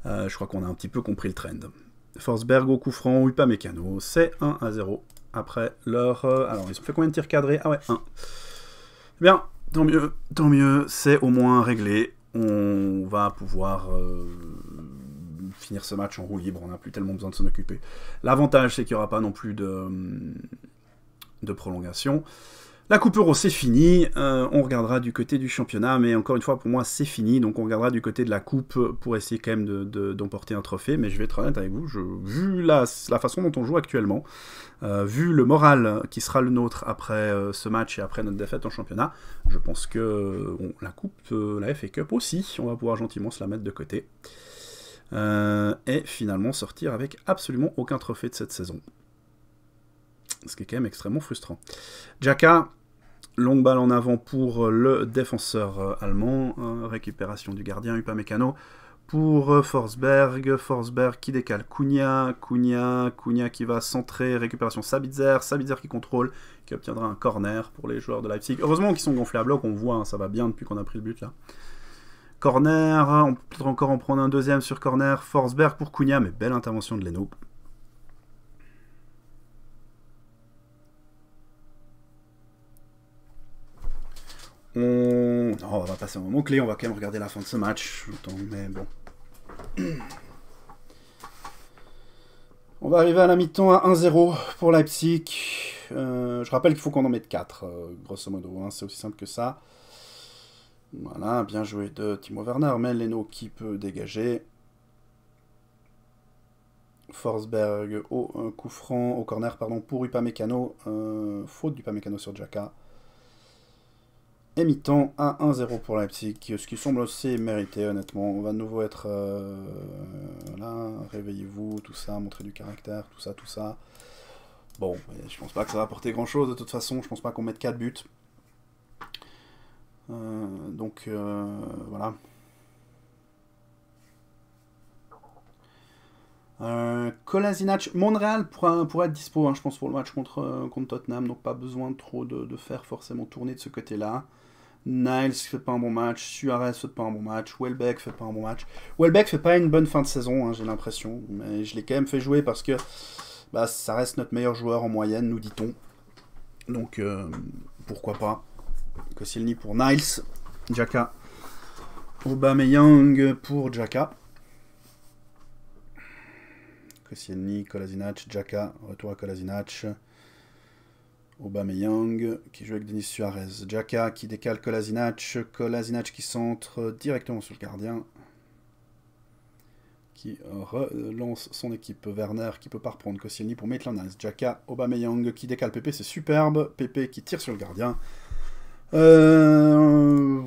euh, je crois qu'on a un petit peu compris le trend. Forsberg au coup franc, Upa Mécano, c'est 1 à 0. Après leur... Euh, alors, ils ont fait combien de tirs cadrés? Ah ouais, 1. Bien, tant mieux, tant mieux, c'est au moins réglé. On va pouvoir euh, finir ce match en roue libre, on n'a plus tellement besoin de s'en occuper. L'avantage, c'est qu'il n'y aura pas non plus de prolongation. La Coupe Euro, c'est fini. Euh, on regardera du côté du championnat, mais encore une fois, pour moi, c'est fini. Donc, on regardera du côté de la Coupe pour essayer quand même d'emporter de, un trophée. Mais je vais être honnête avec vous, vu la, la, façon dont on joue actuellement, euh, vu le moral qui sera le nôtre après euh, ce match et après notre défaite en championnat, je pense que la Coupe, la FA Cup aussi, on va pouvoir gentiment se la mettre de côté. et finalement sortir avec absolument aucun trophée de cette saison ce qui est quand même extrêmement frustrant. Jaka, longue balle en avant pour le défenseur euh, allemand, hein, récupération du gardien Upamecano pour euh, Forsberg, Forsberg qui décale Cunha, Cunha, Cunha qui va centrer, récupération Sabitzer, Sabitzer qui contrôle, qui obtiendra un corner pour les joueurs de Leipzig. Heureusement qu'ils sont gonflés à bloc, on voit, hein, ça va bien depuis qu'on a pris le but là. Corner, on peut peut-être encore en prendre un deuxième sur corner, Forsberg pour Cunha, mais belle intervention de Leno. On... on va passer un moment clé, on va quand même regarder la fin de ce match. Mais bon. On va arriver à la mi-temps à 1-0 pour Leipzig. Euh, je rappelle qu'il faut qu'on en mette 4, euh, grosso modo. Hein, c'est aussi simple que ça. Voilà, bien joué de Timo Werner. Mais Leno qui peut dégager. Forsberg au coup franc, au corner pardon, pour Upamecano. Euh, faute d'Upamecano sur Jaka et à 1-0 pour Leipzig, ce qui semble aussi mérité honnêtement. On va de nouveau être euh, là, réveillez-vous, tout ça, montrer du caractère, tout ça, tout ça. Bon, je pense pas que ça va apporter grand chose de toute façon, je pense pas qu'on mette 4 buts. Euh, donc euh, voilà. Euh, Kolasinac, Montréal pourrait être dispo, hein, je pense, pour le match contre, contre Tottenham, donc pas besoin trop de faire forcément tourner de ce côté-là. Niles fait pas un bon match, Suarez fait pas un bon match, Welbeck fait pas un bon match. Welbeck fait pas une bonne fin de saison, hein, j'ai l'impression, mais je l'ai quand même fait jouer parce que bah, ça reste notre meilleur joueur en moyenne, nous dit-on. Donc euh, pourquoi pas. Koscielny pour Niles, Jaka. Aubameyang pour Jaka. Koscielny, Kolasinac, Jaka, retour à Kolasinac. Aubameyang qui joue avec Denis Suarez. Jaka qui décale Kolasinac. Kolasinac qui centre directement sur le gardien. Qui relance son équipe. Werner qui peut pas reprendre Koscielny pour Maitland Jaka, Aubameyang qui décale Pépé, c'est superbe. Pépé qui tire sur le gardien. Euh,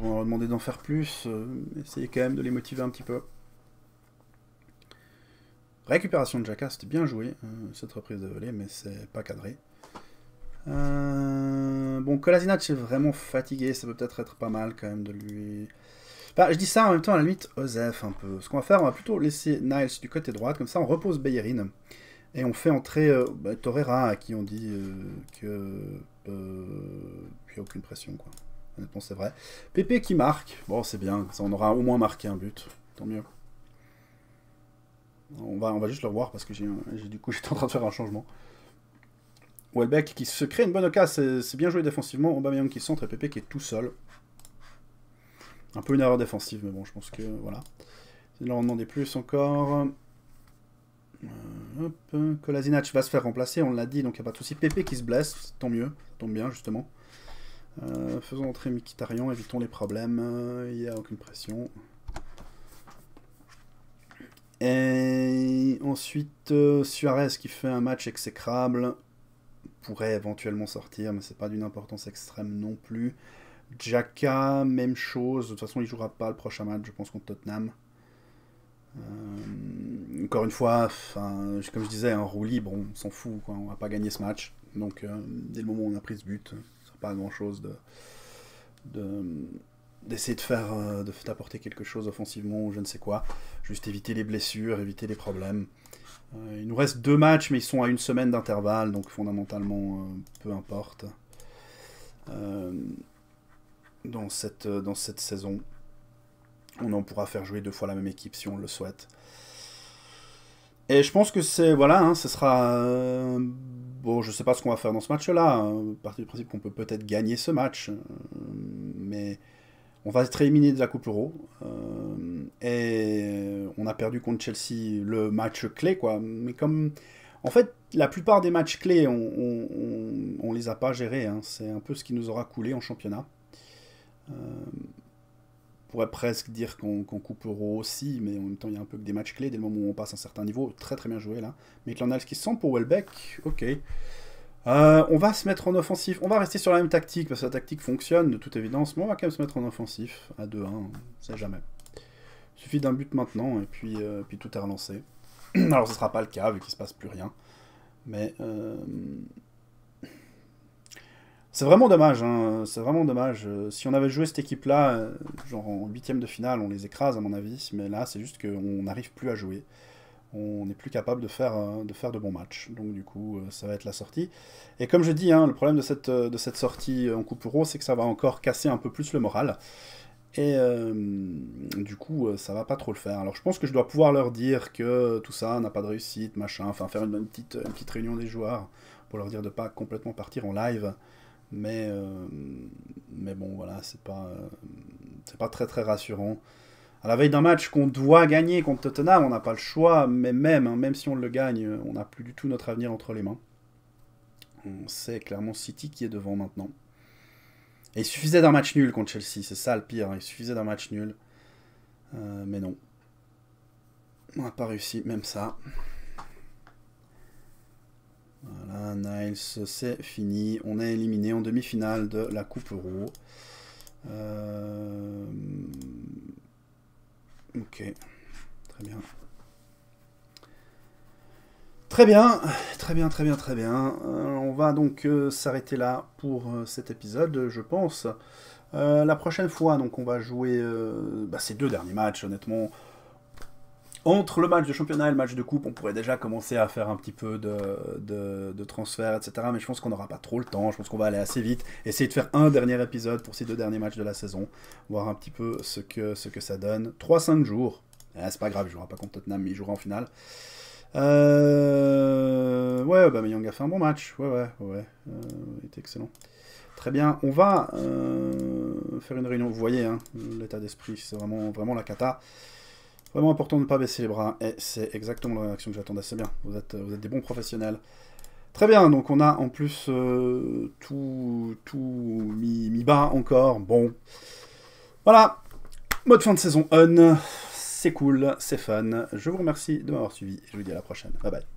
on va demander d'en faire plus. Euh, Essayez quand même de les motiver un petit peu. Récupération de Jacka, c'était bien joué, cette reprise de volée, mais c'est pas cadré. Bon, Kolasinac est vraiment fatigué, ça peut peut-être être pas mal quand même de lui... Bah, je dis ça en même temps, à la limite, Osef un peu. Ce qu'on va faire, on va plutôt laisser Niles du côté droit, comme ça on repose Bayerin. Et on fait entrer euh, bah, Torreira, à qui on dit euh, que. Euh, n'y a aucune pression, quoi. Honnêtement, c'est vrai. Pépé qui marque. Bon, c'est bien, ça on aura au moins marqué un but. Tant mieux. On va, juste le revoir parce que du coup j'étais en train de faire un changement. Welbeck qui se crée une bonne occasion, c'est bien joué défensivement. Aubameyang qui centre et Pépé qui est tout seul. Un peu une erreur défensive, mais bon, je pense que voilà. Là, on demandait plus encore. Euh, hop, va se faire remplacer, on l'a dit, donc il n'y a pas de souci. Pépé qui se blesse, tant mieux, tombe bien justement. Euh, faisons entrer Mikitarian, évitons les problèmes, il n'y a aucune pression. Et ensuite, euh, Suarez qui fait un match exécrable, pourrait éventuellement sortir, mais c'est pas d'une importance extrême non plus. Jaka, même chose. De toute façon, il jouera pas le prochain match, je pense, contre Tottenham. Euh, encore une fois, comme je disais, un roue bon, on s'en fout, on va pas gagner ce match. Donc, euh, dès le moment où on a pris ce but, ce sera pas grand chose de, d'essayer de faire, euh, d'apporter quelque chose offensivement ou je ne sais quoi. Juste éviter les blessures, éviter les problèmes. Il nous reste deux matchs, mais ils sont à une semaine d'intervalle, donc fondamentalement, peu importe dans cette, euh, dans cette saison. On en pourra faire jouer deux fois la même équipe si on le souhaite. Et je pense que c'est. Voilà, hein, ce sera. Euh, bon, je sais pas ce qu'on va faire dans ce match-là. Hein, du principe qu'on peut peut-être gagner ce match. Euh, mais on va être éliminé de la Coupe Euro. Et on a perdu contre Chelsea le match clé, quoi. Mais comme. En fait, la plupart des matchs clés, on, on, les a pas gérés. Hein. C'est un peu ce qui nous aura coulé en championnat. Euh, on pourrait presque dire qu'on coupe Euro aussi, mais en même temps, il y a un peu que des matchs clés dès le moment où on passe un certain niveau. Très très bien joué là. Maitland qui se sent pour Welbeck, ok. Euh, on va se mettre en offensif. On va rester sur la même tactique parce que la tactique fonctionne de toute évidence, mais on va quand même se mettre en offensif à 2-1, on sait jamais. Suffit d'un but maintenant et puis, euh, tout est relancé. Alors ce sera pas le cas vu qu'il se passe plus rien. Mais c'est vraiment dommage, hein. c'est vraiment dommage. Si on avait joué cette équipe-là, euh, genre en huitième de finale, on les écrase à mon avis, mais là c'est juste qu'on n'arrive plus à jouer. On n'est plus capable de faire, euh, de bons matchs. Donc du coup, euh, ça va être la sortie. Et comme je dis, hein, le problème de cette, de cette sortie en Coupe Euro, c'est que ça va encore casser un peu plus le moral. Et du coup, ça va pas trop le faire. Alors je pense que je dois pouvoir leur dire que tout ça n'a pas de réussite, machin, enfin faire une, petite, réunion des joueurs pour leur dire de pas complètement partir en live. Mais, euh, bon, voilà, c'est pas, euh, c'est pas très très rassurant. À la veille d'un match qu'on doit gagner contre Tottenham, on n'a pas le choix, mais même, hein, même si on le gagne, on n'a plus du tout notre avenir entre les mains. C'est clairement City qui est devant maintenant. Et il suffisait d'un match nul contre Chelsea, c'est ça le pire, hein. il suffisait d'un match nul. Euh, mais non. On n'a pas réussi, même ça. Voilà, Niles, c'est fini. On est éliminé en demi-finale de la Coupe Euro. Euh, ok, très bien. Très bien, très bien, très bien, très bien. Euh, on va donc euh, s'arrêter là pour cet épisode, je pense. la prochaine fois, donc, on va jouer bah, ces deux derniers matchs, honnêtement entre le match de championnat et le match de coupe, on pourrait déjà commencer à faire un petit peu de, transfert, etc. Mais je pense qu'on n'aura pas trop le temps. Je pense qu'on va aller assez vite. Essayer de faire un dernier épisode pour ces deux derniers matchs de la saison. Voir un petit peu ce que, ça donne. 3-5 jours. Eh, c'est pas grave, il jouera pas contre Tottenham, mais il jouera en finale. Euh... Ouais, bah, Young a fait un bon match. Ouais, ouais, ouais. Euh, il était excellent. Très bien. On va euh, faire une réunion. Vous voyez, hein, l'état d'esprit, c'est vraiment, vraiment la cata. Vraiment important de ne pas baisser les bras. Et c'est exactement la réaction que j'attendais. C'est bien. Vous êtes, vous êtes des bons professionnels. Très bien. Donc on a en plus euh, tout, tout mis, mis, bas encore. Bon. Voilà. Mode fin de saison on. C'est cool. C'est fun. Je vous remercie de m'avoir suivi. Je vous dis à la prochaine. Bye bye.